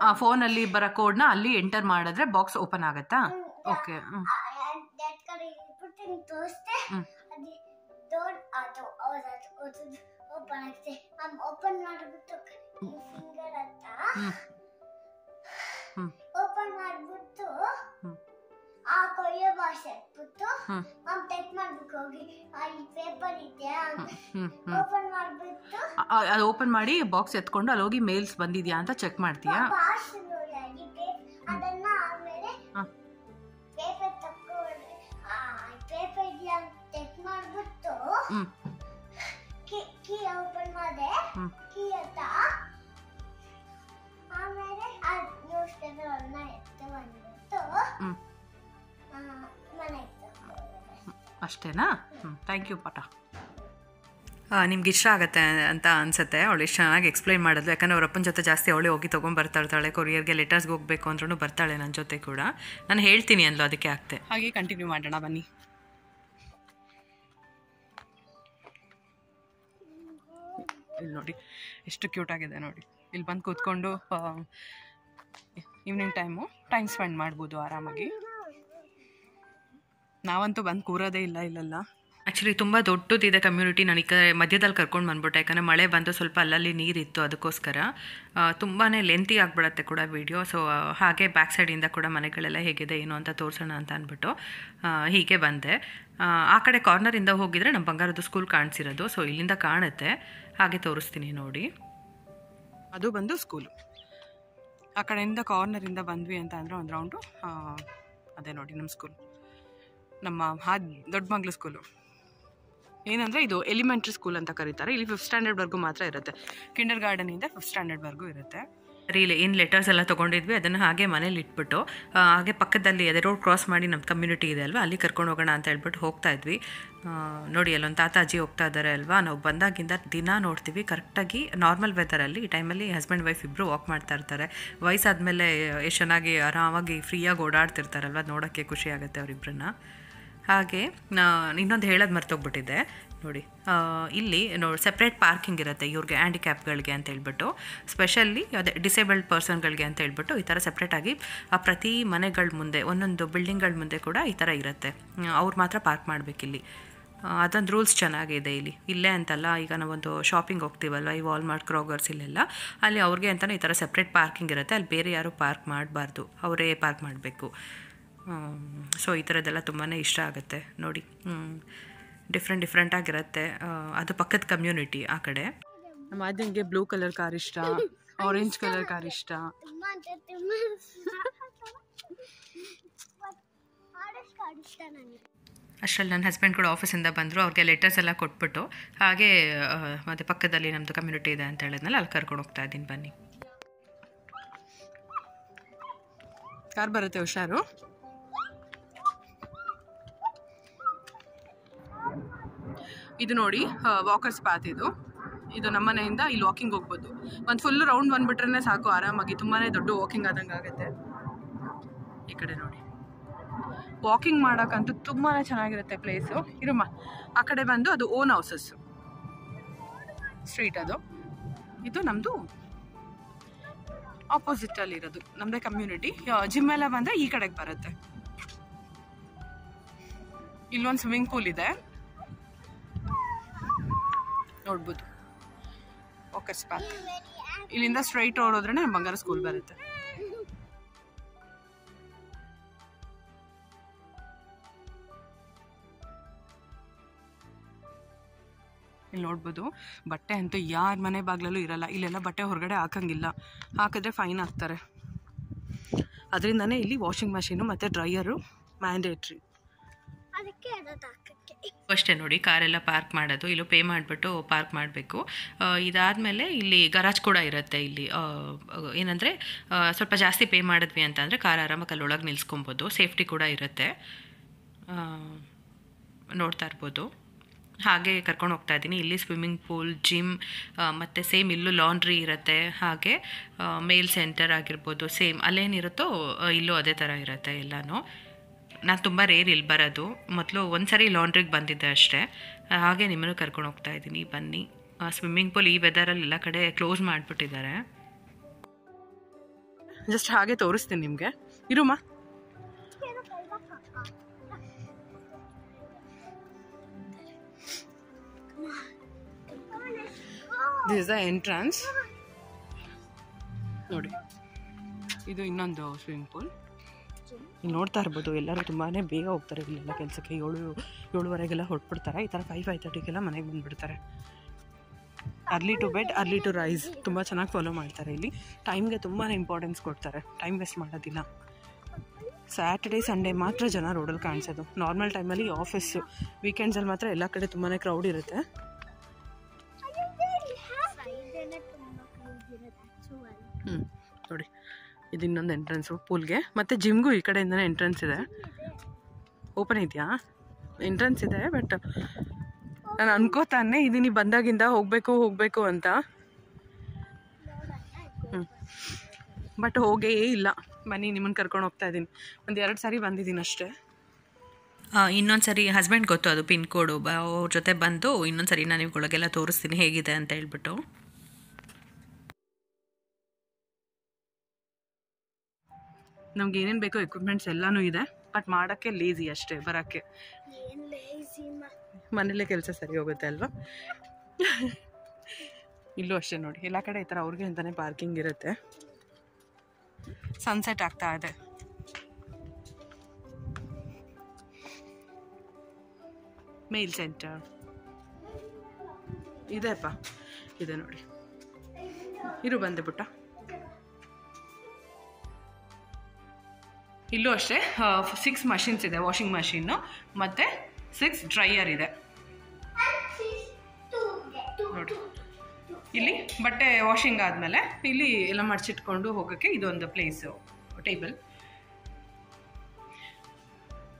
[SPEAKER 2] ಆ ಫೋನಲ್ಲಿ ಬರೋ ಕೋಡ್ನ ಅಲ್ಲಿ ಎಂಟರ್ ಮಾಡಿದ್ರೆ ಬಾಕ್ಸ್ ಓಪನ್ ಆಗುತ್ತಾ? ಓಕೆ
[SPEAKER 3] ತೋರಿಸ್ದೆ ಡೋರ್ ಅದು ಅದು ಓಪನ್ ಆಗುತ್ತೆ. ಓಪನ್ ಮಾಡಿಬಿಟ್ಟು ಫಿಂಗರ್ ಓಪನ್ ಮಾಡ್ಬಿಟ್ಟು. ಆ ಕೊಯ್ಯೋ ಭಾಷೆ
[SPEAKER 2] ಹ್ಞೂ
[SPEAKER 3] ನಾವು ಟೈಪ್ ಮಾಡ್ಬೇಕು ಹೋಗಿ ಅಲ್ಲಿ ಪೇಪರ್
[SPEAKER 2] ಇದೆ
[SPEAKER 3] ಓಪನ್ ಮಾಡ್ಬಿಟ್ಟು
[SPEAKER 2] ಅದು ಓಪನ್ ಮಾಡಿ ಬಾಕ್ಸ್ ಎತ್ಕೊಂಡು ಅಲ್ಲಿ ಹೋಗಿ ಮೇಲ್ಸ್ ಬಂದಿದ್ಯಾ ಅಂತ ಚೆಕ್ ಮಾಡ್ತೀಯಾ?
[SPEAKER 3] ಭಾಷೆ ನೋಡಿ ಅಲ್ಲಿ ಅದನ್ನ ಆಮೇಲೆ ಪೇಪರ್ ತಕ್ಕೊಂಡು ಪೇಪರ್ ಇದೆಯಾ ಅಂತ ಚೆಕ್ ಮಾಡ್ಬಿಟ್ಟು ಕೀ ಕೀ ಓಪನ್ ಮಾಡಿದೆ ಕೀ ಅಂತ ಆಮೇಲೆ ಆ ನ್ಯೂಸ್ ಪೇಪರ್ ಅನ್ನ ಎತ್ತು ಬಂದ್ಬಿಟ್ಟು
[SPEAKER 2] ಅಷ್ಟೇನಾ? ಹ್ಞೂ ಥ್ಯಾಂಕ್ ಯು ಪಾಠ.
[SPEAKER 1] ನಿಮ್ಗೆ ಇಷ್ಟ ಆಗುತ್ತೆ ಅಂತ ಅನ್ಸುತ್ತೆ. ಅವಳು ಇಷ್ಟು ಚೆನ್ನಾಗಿ ಎಕ್ಸ್ಪ್ಲೈನ್ ಮಾಡೋದು ಯಾಕಂದ್ರೆ ಅವ್ರ ಅಪ್ಪನ ಜೊತೆ ಜಾಸ್ತಿ ಅವಳೇ ಹೋಗಿ ತೊಗೊಂಬರ್ತಾ ಇರ್ತಾಳೆ ಕೊರಿಯರ್ಗೆ ಲೆಟರ್ಸ್ಗೆ ಹೋಗಬೇಕು ಅಂದ್ರೂ ಬರ್ತಾಳೆ ನನ್ನ ಜೊತೆ ಕೂಡ. ನಾನು ಹೇಳ್ತೀನಿ ಅಂದ್ಲು ಅದಕ್ಕೆ ಆಗ್ತೆ.
[SPEAKER 2] ಹಾಗೆ ಕಂಟಿನ್ಯೂ ಮಾಡೋಣ ಬನ್ನಿ. ಇಲ್ಲಿ ನೋಡಿ ಎಷ್ಟು ಕ್ಯೂಟ್ ಆಗಿದೆ ನೋಡಿ. ಇಲ್ಲಿ ಬಂದು ಕೂತ್ಕೊಂಡು ಈವ್ನಿಂಗ್ ಟೈಮು ಟೈಮ್ ಸ್ಪೆಂಡ್ ಮಾಡ್ಬೋದು ಆರಾಮಾಗಿ. ನಾವಂತೂ ಬಂದು ಕೂರೋದೇ ಇಲ್ಲ ಇಲ್ಲೆಲ್ಲ.
[SPEAKER 1] ಆ್ಯಕ್ಚುಲಿ ತುಂಬ ದೊಡ್ಡದಿದೆ ಕಮ್ಯುನಿಟಿ ನಾನು ಈ ಕಡೆ ಮಧ್ಯದಲ್ಲಿ ಕರ್ಕೊಂಡು ಬಂದ್ಬಿಟ್ಟೆ. ಯಾಕಂದರೆ ಮಳೆ ಬಂದು ಸ್ವಲ್ಪ ಅಲ್ಲಲ್ಲಿ ನೀರಿತ್ತು ಅದಕ್ಕೋಸ್ಕರ. ತುಂಬಾ ಲೆಂತಿ ಆಗಿಬಿಡತ್ತೆ ಕೂಡ ವಿಡಿಯೋ ಸೊ ಹಾಗೆ ಬ್ಯಾಕ್ ಸೈಡಿಂದ ಕೂಡ ಮನೆಗಳೆಲ್ಲ ಹೇಗಿದೆ ಏನು ಅಂತ ತೋರಿಸೋಣ ಅಂತ ಅಂದ್ಬಿಟ್ಟು ಹೀಗೆ ಬಂದೆ. ಆ, ಆ ಕಡೆ ಕಾರ್ನರಿಂದ ಹೋಗಿದರೆ ನಮ್ಮ ಬಂಗಾರದ ಸ್ಕೂಲ್ ಕಾಣಿಸಿರೋದು. ಸೊ ಇಲ್ಲಿಂದ ಕಾಣುತ್ತೆ. ಹಾಗೆ ತೋರಿಸ್ತೀನಿ ನೋಡಿ.
[SPEAKER 2] ಅದು ಬಂದು ಸ್ಕೂಲು ಆ ಕಡೆಯಿಂದ ಕಾರ್ನರಿಂದ ಬಂದ್ವಿ ಅಂತ ಅಂದರೆ ಒಂದು ರೌಂಡು ಅದೇ ನೋಡಿ ನಮ್ಮ ಸ್ಕೂಲ್ ನಮ್ಮ ಹಾದ್ ದೊಡ್ಡ ಮಗ್ಳು ಸ್ಕೂಲು ಏನಂದರೆ ಇದು ಎಲಿಮೆಂಟ್ರಿ ಸ್ಕೂಲ್ ಅಂತ ಕರೀತಾರೆ. ಇಲ್ಲಿ ಫಿಫ್ತ್ ಸ್ಟ್ಯಾಂಡರ್ಡ್ವರೆಗೂ ಮಾತ್ರ ಇರುತ್ತೆ. ಕಿಂಡರ್ ಗಾರ್ಡನಿಂದ ಫಿಫ್ತ್ ಸ್ಟ್ಯಾಂಡರ್ಡ್ವರೆಗೂ ಇರುತ್ತೆ.
[SPEAKER 1] ರೀಲಿ ಏನು ಲೆಟರ್ಸ್ ಎಲ್ಲ ತೊಗೊಂಡಿದ್ವಿ, ಅದನ್ನು ಹಾಗೆ ಮನೇಲಿ ಇಟ್ಬಿಟ್ಟು ಹಾಗೆ ಪಕ್ಕದಲ್ಲಿ ಅದೇ ರೋಡ್ ಕ್ರಾಸ್ ಮಾಡಿ ನಮ್ಮ ಕಮ್ಯುನಿಟಿ ಇದೆ ಅಲ್ವಾ, ಅಲ್ಲಿ ಕರ್ಕೊಂಡು ಹೋಗೋಣ ಅಂತ ಹೇಳ್ಬಿಟ್ಟು ಹೋಗ್ತಾ ಇದ್ವಿ. ನೋಡಿ, ಅಲ್ಲೊಂದು ತಾತಾಜಿ ಹೋಗ್ತಾ ಇದ್ದಾರೆ ಅಲ್ವಾ, ನಾವು ಬಂದಾಗಿಂದ ದಿನ ನೋಡ್ತೀವಿ. ಕರೆಕ್ಟಾಗಿ ನಾರ್ಮಲ್ ವೆದರಲ್ಲಿ ಈ ಟೈಮಲ್ಲಿ ಹಸ್ಬೆಂಡ್ ವೈಫ್ ಇಬ್ಬರು ವಾಕ್ ಮಾಡ್ತಾ ಇರ್ತಾರೆ. ವಯಸ್ಸಾದಮೇಲೆ ಎಷ್ಟು ಚೆನ್ನಾಗಿ ಆರಾಮಾಗಿ ಫ್ರೀಯಾಗಿ ಓಡಾಡ್ತಿರ್ತಾರಲ್ವ, ನೋಡೋಕ್ಕೆ ಖುಷಿ ಆಗುತ್ತೆ ಅವರಿಬ್ಬರನ್ನ ಹಾಗೆ ಇನ್ನೊಂದು ಹೇಳೋದು ಮರ್ತೋಗ್ಬಿಟ್ಟಿದ್ದೆ ನೋಡಿ ಇಲ್ಲಿ ನೋಡಿ ಸಪ್ರೇಟ್ ಪಾರ್ಕಿಂಗ್ ಇರುತ್ತೆ ಇವ್ರಿಗೆ ಹ್ಯಾಂಡಿಕ್ಯಾಪ್ಗಳಿಗೆ ಅಂತ ಹೇಳ್ಬಿಟ್ಟು. ಸ್ಪೆಷಲ್ಲಿ ಅದೇ ಡಿಸೇಬಲ್ಡ್ ಪರ್ಸನ್ಗಳಿಗೆ ಅಂತ ಹೇಳ್ಬಿಟ್ಟು ಈ ಥರ ಸಪ್ರೇಟಾಗಿ ಆ, ಪ್ರತಿ ಮನೆಗಳ ಮುಂದೆ, ಒಂದೊಂದು ಬಿಲ್ಡಿಂಗ್ಗಳ ಮುಂದೆ ಕೂಡ ಈ ಥರ ಇರುತ್ತೆ. ಅವ್ರು ಮಾತ್ರ ಪಾರ್ಕ್ ಮಾಡಬೇಕಿಲ್ಲಿ. ಅದೊಂದು ರೂಲ್ಸ್ ಚೆನ್ನಾಗಿದೆ ಇಲ್ಲಿ. ಇಲ್ಲೇ ಅಂತಲ್ಲ, ಈಗ ನಾವೊಂದು ಶಾಪಿಂಗ್ ಹೋಗ್ತೀವಲ್ವ, ಈ ವಾಲ್ಮಾರ್ಟ್ ಕ್ರೋಗರ್ಸ್ ಇಲ್ಲೆಲ್ಲ, ಅಲ್ಲಿ ಅವ್ರಿಗೆ ಅಂತಲೇ ಈ ಥರ ಸಪ್ರೇಟ್ ಪಾರ್ಕಿಂಗ್ ಇರುತ್ತೆ. ಅಲ್ಲಿ ಬೇರೆ ಯಾರು ಪಾರ್ಕ್ ಮಾಡಬಾರ್ದು. ಅವರೇ ಪಾರ್ಕ್ ಮಾಡಬೇಕು. ಸೊ ಈ ಥರದ್ದೆಲ್ಲ ತುಂಬಾ ಇಷ್ಟ ಆಗುತ್ತೆ. ನೋಡಿ ಡಿಫ್ರೆಂಟ್ ಡಿಫ್ರೆಂಟ್ ಆಗಿರುತ್ತೆ. ಅದು ಪಕ್ಕದ ಕಮ್ಯುನಿಟಿ ಆ ಕಡೆ.
[SPEAKER 2] ನಮ್ಮ ಬ್ಲೂ ಕಲರ್ ಕಾರ್ ಇಷ್ಟ ಆರೆಂಜ್ ಕಲರ್ ಕಾರ್ ಇಷ್ಟ.
[SPEAKER 1] ಅಷ್ಟರಲ್ಲಿ ನನ್ನ ಹಸ್ಬೆಂಡ್ ಕೂಡ ಆಫೀಸಿಂದ ಬಂದರು ಅವ್ರಿಗೆ ಲೆಟರ್ಸ್ ಎಲ್ಲ ಕೊಟ್ಬಿಟ್ಟು ಹಾಗೆ ಮತ್ತು ಮತ್ತೆ ಪಕ್ಕದಲ್ಲಿ ನಮ್ಮದು ಕಮ್ಯುನಿಟಿ ಇದೆ ಅಂತ ಹೇಳಿದ್ನಲ್ಲ ಅಲ್ಲಿ ಕರ್ಕೊಂಡು ಹೋಗ್ತಾ ಇದ್ದೀನಿ ಬನ್ನಿ.
[SPEAKER 2] ಕಾರ್ ಬರುತ್ತೆ ಹುಷಾರು? ಇದು ನೋಡಿ ವಾಕರ್ಸ್ ಪಾತ್ ಇದು. ಇದು ನಮ್ಮ ಮನೆಯಿಂದ ಇಲ್ಲಿ ವಾಕಿಂಗ್ ಹೋಗ್ಬೋದು. ಒಂದು ಫುಲ್ ರೌಂಡ್ ಬಂದುಬಿಟ್ರೆ ಸಾಕು, ಆರಾಮಾಗಿ. ತುಂಬಾ ದೊಡ್ಡ ವಾಕಿಂಗ್ ಆದಂಗೆ ಆಗುತ್ತೆ. ಈ ಕಡೆ ನೋಡಿ. ವಾಕಿಂಗ್ ಮಾಡೋಕ್ಕಂತೂ ತುಂಬಾ ಚೆನ್ನಾಗಿರುತ್ತೆ ಪ್ಲೇಸು ಇರಮ್ಮ. ಆ ಕಡೆ ಬಂದು ಅದು ಓನ್ ಹೌಸಸ್ ಸ್ಟ್ರೀಟ್ ಅದು. ಇದು ನಮ್ಮದು ಆಪೋಸಿಟ್ ಅಲ್ಲಿ ಇರೋದು. ನಮ್ಮದೇ ಕಮ್ಯುನಿಟಿ ಜಿಮ್ ಎಲ್ಲ ಬಂದರೆ ಈ ಕಡೆಗೆ ಬರುತ್ತೆ. ಇಲ್ಲೊಂದು ಸ್ವಿಮ್ಮಿಂಗ್ ಪೂಲ್ ಇದೆ. ನೋಡ್ಬೋದು. ಓಕೆ ಸ್ಪಾಕ್ ಇಲ್ಲಿಂದ ಸ್ಟ್ರೈಟ್ ಓಡೋದ್ರೆ ಬಂಗಾರ ಸ್ಕೂಲ್ ಬರುತ್ತೆ. ಇಲ್ಲಿ ನೋಡ್ಬೋದು ಬಟ್ಟೆ ಅಂತೂ ಯಾರ ಮನೆ ಬಾಗ್ಲಲ್ಲೂ ಇರಲ್ಲ. ಇಲ್ಲೆಲ್ಲ ಬಟ್ಟೆ ಹೊರಗಡೆ ಹಾಕಂಗಿಲ್ಲ. ಹಾಕಿದ್ರೆ ಫೈನ್ ಹಾಕ್ತಾರೆ ಅದರಿಂದನೇ ಇಲ್ಲಿ ವಾಷಿಂಗ್ ಮಷೀನು ಮತ್ತು ಡ್ರೈಯರು ಮ್ಯಾಂಡೇಟ್ರಿ
[SPEAKER 3] ಅದಕ್ಕೆ
[SPEAKER 1] ಅಷ್ಟೇ ನೋಡಿ, ಕಾರೆಲ್ಲ ಪಾರ್ಕ್ ಮಾಡೋದು, ಇಲ್ಲೂ ಪೇ ಮಾಡಿಬಿಟ್ಟು ಪಾರ್ಕ್ ಮಾಡಬೇಕು. ಇದಾದಮೇಲೆ ಇಲ್ಲಿ ಗರಾಜ್ ಕೂಡ ಇರುತ್ತೆ ಇಲ್ಲಿ. ಏನಂದರೆ ಸ್ವಲ್ಪ ಜಾಸ್ತಿ ಪೇ ಮಾಡಿದ್ವಿ ಅಂತಂದರೆ ಕಾರ್ ಆರಾಮಾಗಿ ಅಲ್ಲೊಳಗೆ ನಿಲ್ಸ್ಕೊಬೋದು ಸೇಫ್ಟಿ ಕೂಡ ಇರುತ್ತೆ. ನೋಡ್ತಾ ಇರ್ಬೋದು. ಹಾಗೆ ಕರ್ಕೊಂಡು ಹೋಗ್ತಾ ಇದ್ದೀನಿ. ಇಲ್ಲಿ ಸ್ವಿಮ್ಮಿಂಗ್ ಪೂಲ್ ಜಿಮ್ ಮತ್ತು ಸೇಮ್ ಇಲ್ಲೂ ಲಾಂಡ್ರಿ ಇರುತ್ತೆ. ಹಾಗೆ ಮೇಲ್ ಸೆಂಟರ್ ಆಗಿರ್ಬೋದು ಸೇಮ್ ಅಲ್ಲೇನಿರುತ್ತೋ ಇಲ್ಲೂ ಅದೇ ಥರ ಇರುತ್ತೆ ಎಲ್ಲನೂ. ನಾನು ತುಂಬ ರೇರ್ ಇಲ್ಲಿ ಬರೋದು. ಮೊದಲು ಒಂದು ಸರಿ ಲಾಂಡ್ರಿಗೆ ಬಂದಿದ್ದೆ ಅಷ್ಟೇ. ಹಾಗೆ ನಿಮ್ಮನ್ನು ಕರ್ಕೊಂಡು ಹೋಗ್ತಾ ಇದ್ದೀನಿ. ಬನ್ನಿ. ಸ್ವಿಮ್ಮಿಂಗ್ ಪೂಲ್ ಈ ವೆದರಲ್ಲಿ ಎಲ್ಲ ಕಡೆ ಕ್ಲೋಸ್ ಮಾಡಿಬಿಟ್ಟಿದ್ದಾರೆ.
[SPEAKER 2] ಜಸ್ಟ್ ಹಾಗೆ ತೋರಿಸ್ತೀನಿ ನಿಮಗೆ. ಇರುಮ್ಮ ದಿಸ್ ಇಸ್ ದ ಎಂಟ್ರನ್ಸ್ ನೋಡಿ. ಇದು ಇನ್ನೊಂದು ಸ್ವಿಮ್ಮಿಂಗ್ ಪೂಲ್ ನೋಡ್ತಾ ಇರ್ಬೋದು ಎಲ್ಲರೂ ತುಂಬಾ ಬೇಗ ಹೋಗ್ತಾರೆ ಇಲ್ಲೆಲ್ಲ ಕೆಲಸಕ್ಕೆ. ಏಳು ಏಳುವರೆಗೆಲ್ಲ ಹೊರಟ್ಬಿಡ್ತಾರೆ. ಈ ಥರ ಫೈವ್ ಫೈವ್ ತರ್ಟಿಗೆಲ್ಲ ಮನೆಗೆ ಬಂದುಬಿಡ್ತಾರೆ. Early to bed early to rise ತುಂಬ ಚೆನ್ನಾಗಿ ಫಾಲೋ ಮಾಡ್ತಾರೆ ಇಲ್ಲಿ. ಟೈಮ್ಗೆ ತುಂಬಾ ಇಂಪಾರ್ಟೆನ್ಸ್ ಕೊಡ್ತಾರೆ. ಟೈಮ್ ವೇಸ್ಟ್ ಮಾಡೋದಿಲ್ಲ. ಸ್ಯಾಟರ್ಡೇ ಸಂಡೇ ಮಾತ್ರ ಜನ ರೋಡಲ್ಲಿ ಕಾಣಿಸೋದು. ನಾರ್ಮಲ್ ಟೈಮಲ್ಲಿ ಆಫೀಸು ವೀಕೆಂಡ್ಸಲ್ಲಿ ಮಾತ್ರ ಎಲ್ಲ ಕಡೆ ತುಂಬಾ ಕ್ರೌಡ್ ಇರುತ್ತೆ ಹ್ಞೂ ನೋಡಿ. ಇದು ಇನ್ನೊಂದು ಎಂಟ್ರೆನ್ಸು ಪೂಲ್ಗೆ. ಮತ್ತು ಜಿಮ್ಗೂ ಈ ಕಡೆಯಿಂದನೇ ಎಂಟ್ರೆನ್ಸ್ ಇದೆ. ಓಪನ್ ಇದೆಯಾ? ಎಂಟ್ರೆನ್ಸ್ ಇದೆ ಬಟ್ ನಾನು ಅನ್ಕೋತಾನೆ ಇದೀನಿ ಬಂದಾಗಿಂದ ಹೋಗಬೇಕು ಹೋಗಬೇಕು ಅಂತ. ಬಟ್ ಹೋಗೇ ಇಲ್ಲ. ಬನ್ನಿ ನಿಮ್ಮನ್ನು ಕರ್ಕೊಂಡು ಹೋಗ್ತಾ ಇದ್ದೀನಿ. ಒಂದು ಎರಡು ಸಾರಿ ಬಂದಿದ್ದೀನಿ ಅಷ್ಟೇ.
[SPEAKER 1] ಇನ್ನೊಂದು ಸರಿ ಹಸ್ಬೆಂಡ್ ಗೊತ್ತು ಅದು ಪಿನ್ ಕೋಡು ಬ ಅವ್ರ ಜೊತೆ ಬಂದು ಇನ್ನೊಂದು ಸರಿ ನಾನು ಇವುಗಳಿಗೆಲ್ಲ ತೋರಿಸ್ತೀನಿ ಹೇಗಿದೆ ಅಂತ ಹೇಳ್ಬಿಟ್ಟು.
[SPEAKER 2] ನಮ್ಗೆ ಏನೇನು ಬೇಕೋ ಎಕ್ವಿಪ್ಮೆಂಟ್ಸ್ ಎಲ್ಲನೂ ಇದೆ ಬಟ್ ಮಾಡೋಕ್ಕೆ ಲೇಸಿ ಅಷ್ಟೇ ಬರೋಕ್ಕೆ. ಮನೇಲೇ ಕೆಲಸ ಸರಿ ಹೋಗುತ್ತೆ ಅಲ್ವಾ? ಇಲ್ಲೂ ಅಷ್ಟೇ ನೋಡಿ ಎಲ್ಲ ಕಡೆ ಈ ಥರ ಅವ್ರಿಗೆ ಅಂತಲೇ ಪಾರ್ಕಿಂಗ್ ಇರುತ್ತೆ. ಸನ್ಸೆಟ್ ಆಗ್ತಾ ಇದೆ. ಮೇಲ್ ಸೆಂಟರ್ ಇದೆಪ್ಪ ಇದೆ ನೋಡಿ. ಇರು ಬಂದೆ ಪುಟ್ಟ. ಇಲ್ಲೂ ಅಷ್ಟೇ ಸಿಕ್ಸ್ ಮಷಿನ್ಸ್ ಇದೆ ವಾಷಿಂಗ್ ಮಷೀನು ಮತ್ತು ಸಿಕ್ಸ್ ಡ್ರೈಯರ್ ಇದೆ. ನೋಡಿ. ಇಲ್ಲಿ ಬಟ್ಟೆ ವಾಷಿಂಗ್ ಆದಮೇಲೆ ಇಲ್ಲಿ ಎಲ್ಲ ಮಡಚಿಟ್ಕೊಂಡು ಹೋಗೋಕ್ಕೆ ಇದೊಂದು ಪ್ಲೇಸು ಟೇಬಲ್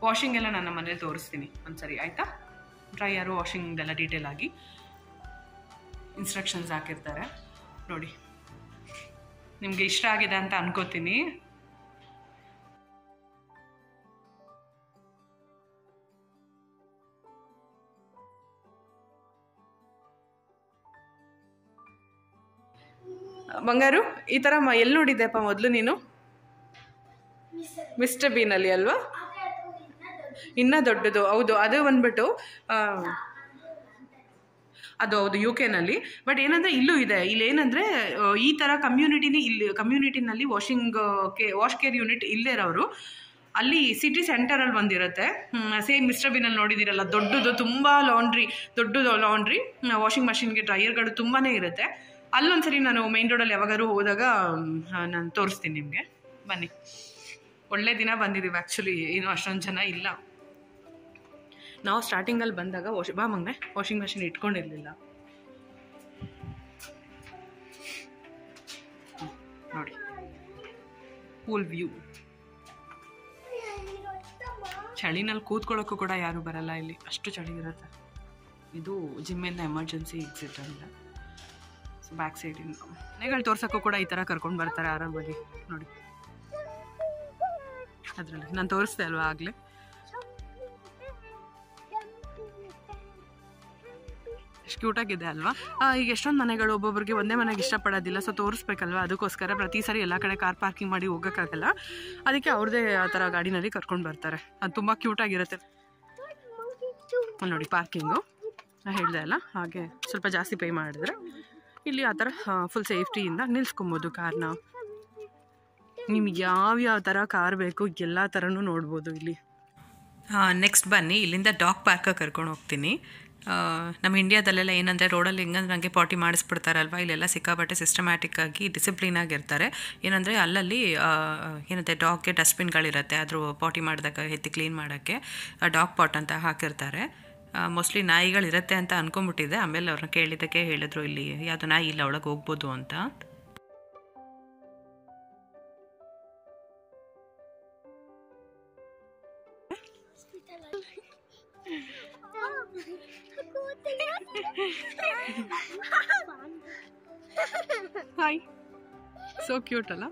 [SPEAKER 2] ವಾಷಿಂಗ್ ಎಲ್ಲ ನಾನು ಮನೇಲಿ ತೋರಿಸ್ತೀನಿ ಒಂದ್ಸರಿ, ಆಯಿತಾ? ಡ್ರೈಯರು ವಾಷಿಂಗ್ದೆಲ್ಲ ಡೀಟೇಲ್ ಆಗಿ ಇನ್ಸ್ಟ್ರಕ್ಷನ್ಸ್ ಹಾಕಿರ್ತಾರೆ. ನೋಡಿ. ನಿಮಗೆ ಇಷ್ಟ ಆಗಿದೆ ಅಂತ ಅನ್ಕೋತೀನಿ. ಬಂಗಾರು, ಈ ಥರ ಎಲ್ಲಿ ನೋಡಿದ್ದೆಪ್ಪ ಮೊದಲು ನೀನು? ಮಿಸ್ಟರ್ ಬೀನಲ್ಲಿ ಅಲ್ವಾ? ಇನ್ನೂ ದೊಡ್ಡದು, ಹೌದು, ಅದು ಬಂದ್ಬಿಟ್ಟು ಅದು ಹೌದು ಯು ಕೆನಲ್ಲಿ ಬಟ್ ಏನಂದರೆ ಇಲ್ಲೂ ಇದೆ. ಇಲ್ಲಿ ಏನಂದ್ರೆ ಈ ಥರ ಕಮ್ಯುನಿಟಿನಿ ಇಲ್ಲಿ ಕಮ್ಯುನಿಟಿನಲ್ಲಿ ವಾಷಿಂಗ್ ಕೆ ವಾಶ್ ಕೇರ್ ಯೂನಿಟ್ ಇಲ್ಲೇ ಇರೋರು ಅಲ್ಲಿ ಸಿಟಿ ಸೆಂಟರಲ್ಲಿ ಬಂದಿರುತ್ತೆ. ಸೇಮ್ ಮಿಸ್ಟರ್ ಬಿನಲ್ಲಿ ನೋಡಿದಿರಲ್ಲ, ದೊಡ್ಡದು, ತುಂಬ ಲಾಂಡ್ರಿ ದೊಡ್ಡದು ಲಾಂಡ್ರಿ ವಾಷಿಂಗ್ ಮಷಿನ್ಗೆ ಡ್ರೈಯರ್ಗಳು ತುಂಬಾ ಇರುತ್ತೆ. ಅಲ್ಲೊಂದ್ಸರಿ ನಾನು ಮೈನ್ ರೋಡಲ್ಲಿ ಯಾವಾಗಾದ್ರು ಹೋದಾಗ ನಾನು ತೋರಿಸ್ತೀನಿ ನಿಮಗೆ. ಬನ್ನಿ. ಒಳ್ಳೆ ದಿನ ಬಂದಿದ್ದೀವಿ ಆ್ಯಕ್ಚುಲಿ ಏನು ಅಷ್ಟೊಂದು ಜನ ಇಲ್ಲ. ನಾವು ಸ್ಟಾರ್ಟಿಂಗಲ್ಲಿ ಬಂದಾಗ ವಾಶ್ ಬಾ ಮಂಗ್ನೆ ವಾಷಿಂಗ್ ಮೆಷಿನ್ ಇಟ್ಕೊಂಡಿರಲಿಲ್ಲ. ನೋಡಿ. ಫುಲ್ ವ್ಯೂ ಚಳಿನಲ್ಲಿ ಕೂತ್ಕೊಳ್ಳೋಕ್ಕೂ ಕೂಡ ಯಾರೂ ಬರಲ್ಲ ಇಲ್ಲಿ. ಅಷ್ಟು ಚಳಿ ಇರುತ್ತೆ. ಇದು ಜಿಮ್ಮಿಂದ ಎಮರ್ಜೆನ್ಸಿ ಎಕ್ಸಿಟ್ ಅಂತ. ಬ್ಯಾಕ್ ಸೈಡಿಂದ ಮನೆಗಳು ತೋರ್ಸೋಕ್ಕೂ ಕೂಡ ಈ ಥರ ಕರ್ಕೊಂಡು ಬರ್ತಾರೆ ಆರಾಮಾಗಿ, ನೋಡಿ. ಅದರಲ್ಲಿ. ನಾನು ತೋರಿಸ್ದೆ ಅಲ್ವಾ ಆಗಲೇ? ಎಷ್ಟು ಕ್ಯೂಟಾಗಿದೆ ಅಲ್ವಾ? ಈಗ ಎಷ್ಟೊಂದು ಮನೆಗಳು ಒಬ್ಬೊಬ್ಬರಿಗೆ ಒಂದೇ ಮನೆಗೆ ಇಷ್ಟಪಡೋದಿಲ್ಲ ಸೊ ತೋರಿಸ್ಬೇಕಲ್ವಾ ಅದಕ್ಕೋಸ್ಕರ ಪ್ರತಿ ಸಾರಿ ಎಲ್ಲ ಕಡೆ ಕಾರ್ ಪಾರ್ಕಿಂಗ್ ಮಾಡಿ ಹೋಗೋಕ್ಕಾಗಲ್ಲ. ಅದಕ್ಕೆ ಅವ್ರದ್ದೇ ಆ ಥರ ಗಾಡಿನಲ್ಲಿ ಕರ್ಕೊಂಡು ಬರ್ತಾರೆ. ಅದು ತುಂಬ ಕ್ಯೂಟಾಗಿರುತ್ತೆ ನೋಡಿ ಪಾರ್ಕಿಂಗು ಹೇಳಿದೆ ಅಲ್ಲ, ಹಾಗೆ ಸ್ವಲ್ಪ ಜಾಸ್ತಿ ಪೇ ಮಾಡಿದ್ರೆ. ಇಲ್ಲಿ ಆ ಥರ ಫುಲ್ ಸೇಫ್ಟಿಯಿಂದ ನಿಲ್ಸ್ಕೊಬೋದು ಕಾರ್ನ. ನಿಮ್ಗೆ ಯಾವ್ಯಾವ ಥರ ಕಾರ್ ಬೇಕು, ಎಲ್ಲ ಥರನೂ ನೋಡ್ಬೋದು ಇಲ್ಲಿ.
[SPEAKER 1] ನೆಕ್ಸ್ಟ್ ಬನ್ನಿ. ಇಲ್ಲಿಂದ ಡಾಗ್ ಪಾರ್ಕ್ ಕರ್ಕೊಂಡು ಹೋಗ್ತೀನಿ. ನಮ್ಮ ಇಂಡಿಯಾದಲ್ಲೆಲ್ಲ ಏನಂದರೆ ರೋಡಲ್ಲಿ ಹೆಂಗಂದ್ರೆ ನನಗೆ ಪಾಟಿ ಮಾಡಿಸ್ಬಿಡ್ತಾರಲ್ವ? ಇಲ್ಲೆಲ್ಲ ಸಿಕ್ಕಾಪಟ್ಟೆ ಸಿಸ್ಟಮ್ಯಾಟಿಕ್ಕಾಗಿ ಡಿಸಿಪ್ಲಿನ್ ಆಗಿರ್ತಾರೆ ಏನಂದರೆ, ಅಲ್ಲಲ್ಲಿ ಏನಂತೆ ಡಾಗ್ಗೆ ಡಸ್ಟ್ಬಿನ್ಗಳಿರುತ್ತೆ ಅದ್ರ ಪಾಟಿ ಮಾಡಿದಾಗ, ಎತ್ತಿ ಕ್ಲೀನ್ ಮಾಡೋಕ್ಕೆ ಡಾಗ್ ಪಾಟ್ ಅಂತ ಹಾಕಿರ್ತಾರೆ. ಮೋಸ್ಟ್ಲಿ ನಾಯಿಗಳಿರುತ್ತೆ ಅಂತ ಅನ್ಕೊಂಬಿಟ್ಟಿದೆ ಆಮೇಲೆ ಅವ್ರನ್ನ ಕೇಳಿದ್ದಕ್ಕೆ ಹೇಳಿದ್ರು ಇಲ್ಲಿ ಯಾವುದು ನಾಯಿ ಇಲ್ಲ ಒಳಗೆ ಹೋಗ್ಬೋದು ಅಂತ.
[SPEAKER 2] ಹಾಯ್ ಸೋ ಕ್ಯೂಟ್ ಅಲ್ಲ?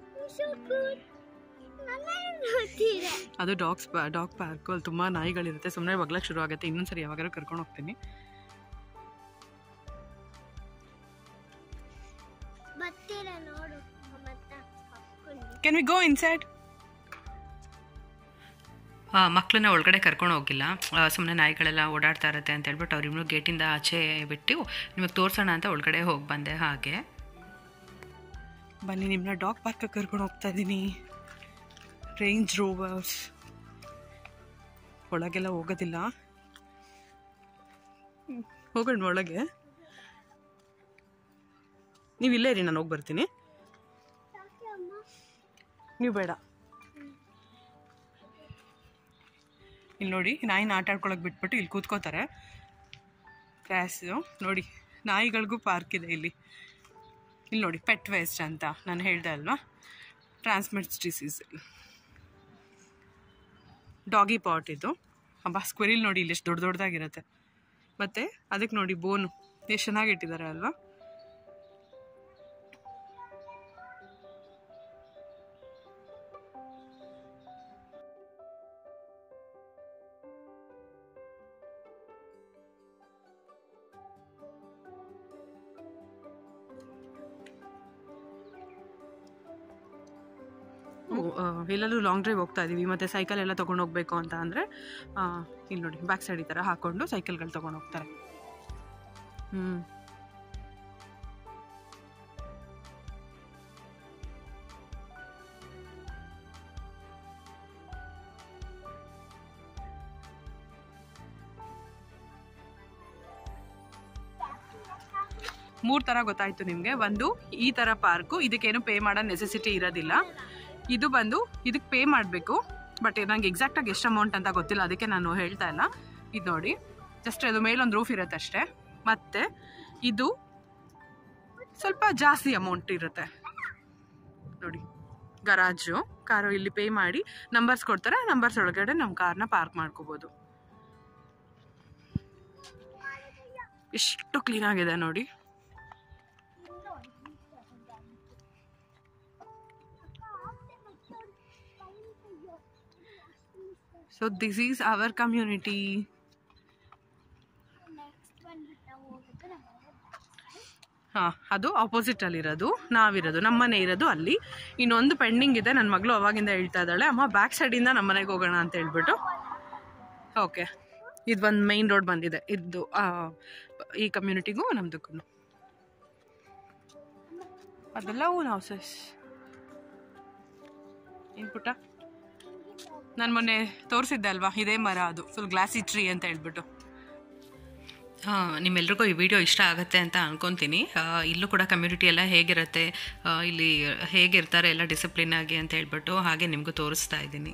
[SPEAKER 2] ಅದು ಡಾಗ್ಸ್ ಡಾಗ್ ಪಾರ್ಕ್ ಅಲ್ಲಿ ತುಂಬ ನಾಯಿಗಳಿರುತ್ತೆ. ಸುಮ್ಮನೆ ಬಗ್ಲಕ್ಕೆ ಶುರು ಆಗುತ್ತೆ. ಇನ್ನೊಂದ್ಸರಿ ಯಾವಾಗಾದ್ರೂ ಕರ್ಕೊಂಡು ಹೋಗ್ತೀನಿ. ಕ್ಯಾನ್ ವಿ ಗೋ ಇನ್ಸೈಡ್
[SPEAKER 1] ಮಕ್ಕಳನ್ನ ಒಳಗಡೆ ಕರ್ಕೊಂಡು ಹೋಗಿಲ್ಲ. ಸುಮ್ಮನೆ ನಾಯಿಗಳೆಲ್ಲ ಓಡಾಡ್ತಾ ಇರುತ್ತೆ ಅಂತ ಹೇಳ್ಬಿಟ್ಟು ಅವ್ರಿಬ್ರು ಗೇಟಿಂದ ಆಚೆ ಬಿಟ್ಟು ನಿಮಗೆ ತೋರಿಸೋಣ ಅಂತ ಒಳಗಡೆ ಹೋಗಿ ಬಂದೆ ಹಾಗೆ.
[SPEAKER 2] ಬನ್ನಿ ನಿಮ್ಮನ್ನ ಡಾಗ್ ಪಾರ್ಕ್ ಕರ್ಕೊಂಡು ಹೋಗ್ತಾ ಇದ್ದೀನಿ. ರೇಂಜ್ ರೋವರ್ಸ್ ಒಳಗೆಲ್ಲ ಹೋಗೋದಿಲ್ಲ. ಹೋಗೋಣ ಒಳಗೆ. ನೀವು ಇಲ್ಲೇ ಇರಿ, ನಾನು ಹೋಗಿ ಬರ್ತೀನಿ. ನೀವು ಬೇಡ. ಇಲ್ಲಿ ನೋಡಿ, ನಾಯಿನ ಆಟ ಆಡ್ಕೊಳಕ್ಕೆ ಬಿಟ್ಬಿಟ್ಟು ಇಲ್ಲಿ ಕೂತ್ಕೋತಾರೆ. ಕ್ರಾಸು ನೋಡಿ, ನಾಯಿಗಳಿಗೂ ಪಾರ್ಕ್ ಇದೆ ಇಲ್ಲಿ. ಇಲ್ಲಿ ನೋಡಿ ಪೆಟ್ ವೇಸ್ಟ್ ಅಂತ ನಾನು ಹೇಳ್ದೆ ಅಲ್ವಾ? ಟ್ರಾನ್ಸ್ಮಿಟ್ಸ್ ಡಿಸೀಸ್ ಡಾಗಿ ಪಾಟ್ ಇದು. ಹಬ್ಬ ಸ್ಕ್ವೆರಿಲ್ ನೋಡಿ ಇಲ್ಲಿ ಎಷ್ಟು ದೊಡ್ಡ ದೊಡ್ಡದಾಗಿರುತ್ತೆ. ಮತ್ತು ಅದಕ್ಕೆ ನೋಡಿ ಬೋನು ಎಷ್ಟು ಚೆನ್ನಾಗಿ ಇಟ್ಟಿದ್ದಾರೆ ಅಲ್ವಾ? ಎಲ್ಲೆಲ್ಲೂ ಲಾಂಗ್ ಡ್ರೈವ್ ಹೋಗ್ತಾ ಇದ್ದೀವಿ ಮತ್ತೆ ಸೈಕಲ್ ಎಲ್ಲ ತೊಗೊಂಡು ಹೋಗಬೇಕು ಅಂತ ಅಂದರೆ ಇಲ್ಲಿ ನೋಡಿ ಬ್ಯಾಕ್ ಸೈಡ್ ಈ ಥರ ಹಾಕ್ಕೊಂಡು ಸೈಕಲ್ಗಳು ತೊಗೊಂಡು ಹೋಗ್ತಾರೆ. ಹ್ಞೂ ಮೂರು ಥರ ಗೊತ್ತಾಯ್ತು ನಿಮಗೆ. ಒಂದು, ಈ ಥರ ಪಾರ್ಕು ಇದಕ್ಕೇನು ಪೇ ಮಾಡೋ ನೆಸೆಸಿಟಿ ಇರೋದಿಲ್ಲ. ಇದು ಬಂದು ಇದಕ್ಕೆ ಪೇ ಮಾಡಬೇಕು. ಬಟ್ ನಂಗೆ ಎಕ್ಸಾಕ್ಟಾಗಿ ಎಷ್ಟು ಅಮೌಂಟ್ ಅಂತ ಗೊತ್ತಿಲ್ಲ, ಅದಕ್ಕೆ ನಾನು ಹೇಳ್ತಾ ಇಲ್ಲ. ಇದು ನೋಡಿ ಜಸ್ಟ್ ಅದು ಮೇಲೊಂದು ರೂಫ್ ಇರುತ್ತೆ ಅಷ್ಟೇ. ಮತ್ತು ಇದು ಸ್ವಲ್ಪ ಜಾಸ್ತಿ ಅಮೌಂಟ್ ಇರುತ್ತೆ. ನೋಡಿ ಗರಾಜು ಕಾರು ಇಲ್ಲಿ ಪೇ ಮಾಡಿ ನಂಬರ್ಸ್ ಕೊಡ್ತಾರೆ ನಂಬರ್ಸ್ ಒಳಗಡೆ ನಮ್ಮ ಕಾರ್ನ ಪಾರ್ಕ್ ಮಾಡ್ಕೋಬೋದು. ಎಷ್ಟು ಕ್ಲೀನಾಗಿದೆ ನೋಡಿ. So this is our community ಹಾಂ, ಅದು ಆಪೋಸಿಟಲ್ಲಿರೋದು ನಾವಿರೋದು, ನಮ್ಮ ಮನೆ ಇರೋದು ಅಲ್ಲಿ. ಇನ್ನೊಂದು ಪೆಂಡಿಂಗ್ ಇದೆ ನನ್ನ ಮಗಳು ಅವಾಗಿಂದ ಹೇಳ್ತಾ ಇದ್ದಾಳೆ. ಅಮ್ಮ ಬ್ಯಾಕ್ ಸೈಡಿಂದ ನಮ್ಮ ಮನೆಗೆ ಹೋಗೋಣ ಅಂತ ಹೇಳ್ಬಿಟ್ಟು. ಓಕೆ ಇದು ಒಂದು ಮೈನ್ ರೋಡ್ ಬಂದಿದೆ. ಇದು ಈ ಕಮ್ಯುನಿಟಿಗೂ ನಮ್ದಕ್ಕೂ. ಅದೆಲ್ಲ ಓನ್ ಹೌಸಸ್ ಏನು ಪುಟ್ಟ? ನಾನು ಮೊನ್ನೆ ತೋರಿಸಿದ್ದೆ ಅಲ್ವಾ? ಇದೇ ಮರ ಅದು. ಫುಲ್ ಗ್ಲಾಸಿ ಟ್ರೀ ಅಂತ ಹೇಳ್ಬಿಟ್ಟು.
[SPEAKER 1] ಹಾಂ ನಿಮ್ಮೆಲ್ರಿಗೂ ಈ ವಿಡಿಯೋ ಇಷ್ಟ ಆಗುತ್ತೆ ಅಂತ ಅನ್ಕೊತೀನಿ. ಇಲ್ಲೂ ಕೂಡ ಕಮ್ಯುನಿಟಿ ಎಲ್ಲ ಹೇಗಿರುತ್ತೆ ಇಲ್ಲಿ ಹೇಗಿರ್ತಾರೆ ಎಲ್ಲ ಡಿಸಿಪ್ಲಿನ್ ಆಗಿ ಅಂತ ಹೇಳ್ಬಿಟ್ಟು ಹಾಗೆ ನಿಮಗೂ ತೋರಿಸ್ತಾ ಇದ್ದೀನಿ.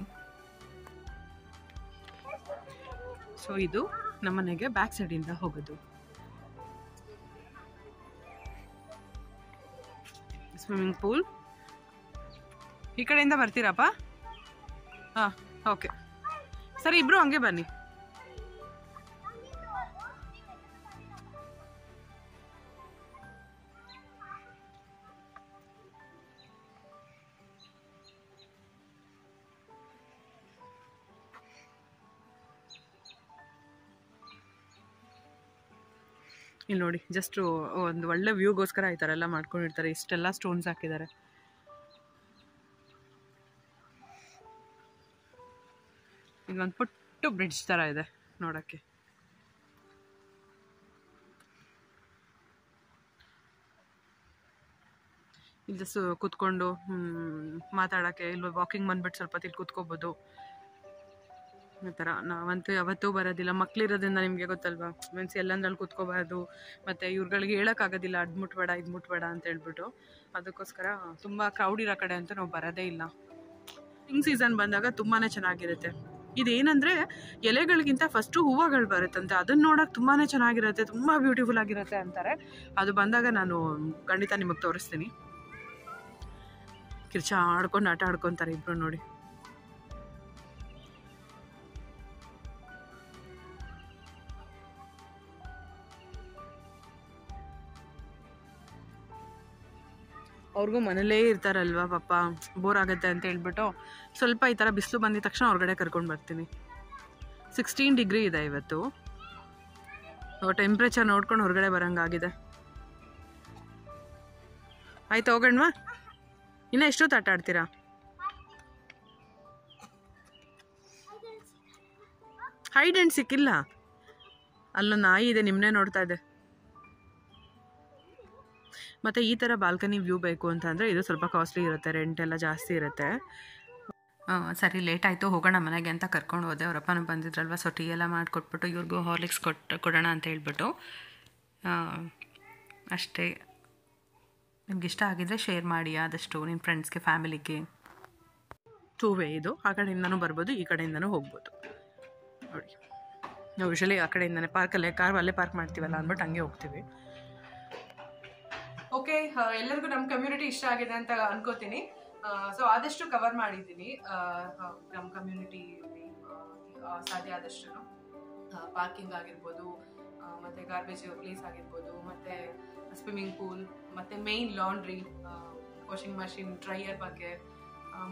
[SPEAKER 2] ಸೊ ಇದು ನಮ್ಮನೆಗೆ ಬ್ಯಾಕ್ ಸೈಡಿಂದ ಹೋಗೋದು. ಸ್ವಿಮ್ಮಿಂಗ್ ಪೂಲ್ ಈ ಕಡೆಯಿಂದ ಬರ್ತೀರಪ್ಪ? ಹಾಂ. ಓಕೆ ಸರಿ, ಇಬ್ರು ಹಂಗೆ ಬನ್ನಿ. ಇಲ್ಲಿ ನೋಡಿ ಜಸ್ಟ್ ಒಂದು ಒಳ್ಳೆ ವ್ಯೂಗೋಸ್ಕರ ಈ ಥರ ಎಲ್ಲ ಮಾಡ್ಕೊಂಡಿರ್ತಾರೆ. ಇಷ್ಟೆಲ್ಲ ಸ್ಟೋನ್ಸ್ ಹಾಕಿದ್ದಾರೆ. ಇಲ್ಲೊಂದು ಪುಟ್ಟ ಬ್ರಿಡ್ಜ್ ಥರ ಇದೆ ನೋಡೋಕ್ಕೆ ಇಲ್ಲಿ ಸು ಕೂತ್ಕೊಂಡು ಮಾತಾಡೋಕ್ಕೆ ಇಲ್ಲಿ ವಾಕಿಂಗ್ ಬಂದ್ಬಿಟ್ಟು ಸ್ವಲ್ಪ ಇಲ್ಲಿ ಕೂತ್ಕೋಬೋದು. ಈ ಥರ. ನಾವಂತೂ ಯಾವತ್ತೂ ಬರೋದಿಲ್ಲ. ಮಕ್ಳಿರೋದ್ರಿಂದ ನಿಮಗೆ ಗೊತ್ತಲ್ವಾ? ಮೀನ್ಸ್ ಎಲ್ಲಂದ್ರಲ್ಲಿ ಕೂತ್ಕೋಬಾರ್ದು, ಮತ್ತು ಇವ್ರುಗಳಿಗೆ ಹೇಳೋಕ್ಕಾಗೋದಿಲ್ಲ, ಅದು ಮುಟ್ಬೇಡ, ಇದು ಮುಟ್ಬೇಡ ಅಂತ ಹೇಳ್ಬಿಟ್ಟು. ಅದಕ್ಕೋಸ್ಕರ ತುಂಬ ಕ್ರೌಡ್ ಇರೋ ಕಡೆ ಅಂತ ನಾವು ಬರೋದೇ ಇಲ್ಲ. ಸ್ಪ್ರಿಂಗ್ ಸೀಸನ್ ಬಂದಾಗ ತುಂಬಾ ಚೆನ್ನಾಗಿರುತ್ತೆ. ಇದೇನಂದರೆ ಎಲೆಗಳಿಗಿಂತ ಫಸ್ಟು ಹೂವುಗಳು ಬರುತ್ತಂತೆ. ಅದನ್ನ ನೋಡೋಕೆ ತುಂಬಾ ಚೆನ್ನಾಗಿರುತ್ತೆ, ತುಂಬ ಬ್ಯೂಟಿಫುಲ್ ಆಗಿರುತ್ತೆ ಅಂತಾರೆ. ಅದು ಬಂದಾಗ ನಾನು ಖಂಡಿತ ನಿಮಗೆ ತೋರಿಸ್ತೀನಿ. ಕಿರ್ಚ ಆಡ್ಕೊಂಡು ಆಟ ಆಡ್ಕೊತಾರೆ ಇಬ್ರು ನೋಡಿ. ಅವ್ರಿಗೂ ಮನೇಲೇ ಇರ್ತಾರಲ್ವಾ ಪಾಪ ಬೋರ್ ಆಗುತ್ತೆ ಅಂತ ಹೇಳ್ಬಿಟ್ಟು ಸ್ವಲ್ಪ ಈ ಥರ ಬಿಸಿಲು ಬಂದಿದ ತಕ್ಷಣ ಹೊರಗಡೆ ಕರ್ಕೊಂಡು ಬರ್ತೀನಿ. ಸಿಕ್ಸ್ಟೀನ್ ಡಿಗ್ರಿ ಇದೆ ಇವತ್ತು. ಟೆಂಪ್ರೇಚರ್ ನೋಡ್ಕೊಂಡು ಹೊರಗಡೆ ಬರೋಂಗಾಗಿದೆ. ಆಯ್ತು, ಹೋಗಣ್ವಾ? ಇನ್ನೂ ಎಷ್ಟೊತ್ತು ಆಟ ಆಡ್ತೀರಾ? ಹೈಡ್ ಆ್ಯಂಡ್ ಸಿಕ್ಕಿಲ್ಲ ಅಲ್ಲೊಂದು ನಾಯಿ ಇದೆ ನಿಮ್ಮನ್ನೇ ನೋಡ್ತಾ ಇದೆ. ಮತ್ತು ಈ ಥರ ಬಾಲ್ಕನಿ ವ್ಯೂ ಬೇಕು ಅಂತಂದರೆ ಇದು ಸ್ವಲ್ಪ ಕಾಸ್ಟ್ಲಿ ಇರುತ್ತೆ ರೆಂಟ್ ಎಲ್ಲ ಜಾಸ್ತಿ ಇರುತ್ತೆ.
[SPEAKER 1] ಸರಿ ಲೇಟ್ ಆಯಿತು ಹೋಗೋಣ ಮನೆಗೆ ಅಂತ ಕರ್ಕೊಂಡು ಹೋದೆ. ಅವರಪ್ಪನ ಬಂದಿದ್ರಲ್ವ ಸೊ ಟೀ ಎಲ್ಲ ಮಾಡಿಕೊಟ್ಬಿಟ್ಟು ಇವ್ರಿಗೂ ಹಾರ್ಲಿಕ್ಸ್ ಕೊಟ್ಟು ಕೊಡೋಣ ಅಂತ ಹೇಳ್ಬಿಟ್ಟು. ಅಷ್ಟೇ. ನಿಮ್ಗೆ ಇಷ್ಟ ಆಗಿದ್ರೆ ಶೇರ್ ಮಾಡಿ ಆದಷ್ಟು ನಿಮ್ಮ ಫ್ರೆಂಡ್ಸ್ಗೆ ಫ್ಯಾಮಿಲಿಗೆ
[SPEAKER 2] ಟೂ ವೇ ಇದು. ಆ ಕಡೆಯಿಂದನೂ ಬರ್ಬೋದು ಈ ಕಡೆಯಿಂದನೂ ಹೋಗ್ಬೋದು. ನೋಡಿ. ನಾವು ಯೂಶಲಿ ಆ ಕಡೆಯಿಂದನೇ ಪಾರ್ಕಲ್ಲೇ ಕಾರ್ ಅಲ್ಲೇ ಪಾರ್ಕ್ ಮಾಡ್ತೀವಲ್ಲ ಅಂದ್ಬಿಟ್ಟು ಹಂಗೆ ಹೋಗ್ತೀವಿ. ಓಕೆ ಎಲ್ಲರಿಗೂ ನಮ್ಮ ಕಮ್ಯುನಿಟಿ ಇಷ್ಟ ಆಗಿದೆ ಅಂತ ಅನ್ಕೋತೀನಿ. ಸೊ ಆದಷ್ಟು ಕವರ್ ಮಾಡಿದ್ದೀನಿ. ನಮ್ಮ ಕಮ್ಯುನಿಟಿ ಸಾಧ್ಯ ಆದಷ್ಟು ಪಾರ್ಕಿಂಗ್ ಆಗಿರ್ಬೋದು ಮತ್ತು ಗಾರ್ಬೇಜ್ ಪ್ಲೇಸ್ ಆಗಿರ್ಬೋದು, ಮತ್ತೆ ಸ್ವಿಮ್ಮಿಂಗ್ ಪೂಲ್ ಮತ್ತೆ main laundry washing machine dryer ಬಗ್ಗೆ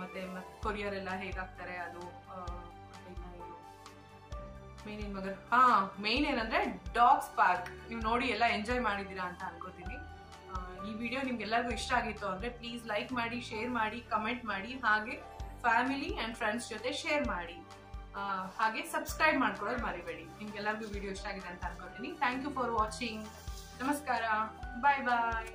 [SPEAKER 2] ಮತ್ತು ಕೊರಿಯರ್ ಎಲ್ಲ ಹೇಗಾಗ್ತಾರೆ ಅದು ಮೇನ್ ಏನ್ ಮಗ ಹಾ ಮೇನ್ ಏನಂದ್ರೆ ಡಾಗ್ಸ್ ಪಾರ್ಕ್ ನೀವು ನೋಡಿ ಎಲ್ಲ ಎಂಜಾಯ್ ಮಾಡಿದ್ದೀರಾ ಅಂತ ಅನ್ಕೋತೀನಿ. ಈ ವಿಡಿಯೋ ನಿಮ್ಗೆಲ್ಲರಿಗೂ ಇಷ್ಟ ಆಗಿತ್ತು ಅಂದರೆ ಪ್ಲೀಸ್ ಲೈಕ್ ಮಾಡಿ ಶೇರ್ ಮಾಡಿ ಕಮೆಂಟ್ ಮಾಡಿ, ಹಾಗೆ ಫ್ಯಾಮಿಲಿ ಆ್ಯಂಡ್ ಫ್ರೆಂಡ್ಸ್ ಜೊತೆ ಶೇರ್ ಮಾಡಿ. ಹಾಗೆ ಸಬ್ಸ್ಕ್ರೈಬ್ ಮಾಡ್ಕೊಳ್ಳೋದು ಮರಿಬೇಡಿ. ನಿಮ್ಗೆಲ್ಲರಿಗೂ ವಿಡಿಯೋ ಇಷ್ಟ ಆಗಿದೆ ಅಂತ ಅನ್ಕೋತೀನಿ. ಥ್ಯಾಂಕ್ ಯು ಫಾರ್ ವಾಚಿಂಗ್ ನಮಸ್ಕಾರ. ಬಾಯ್ ಬಾಯ್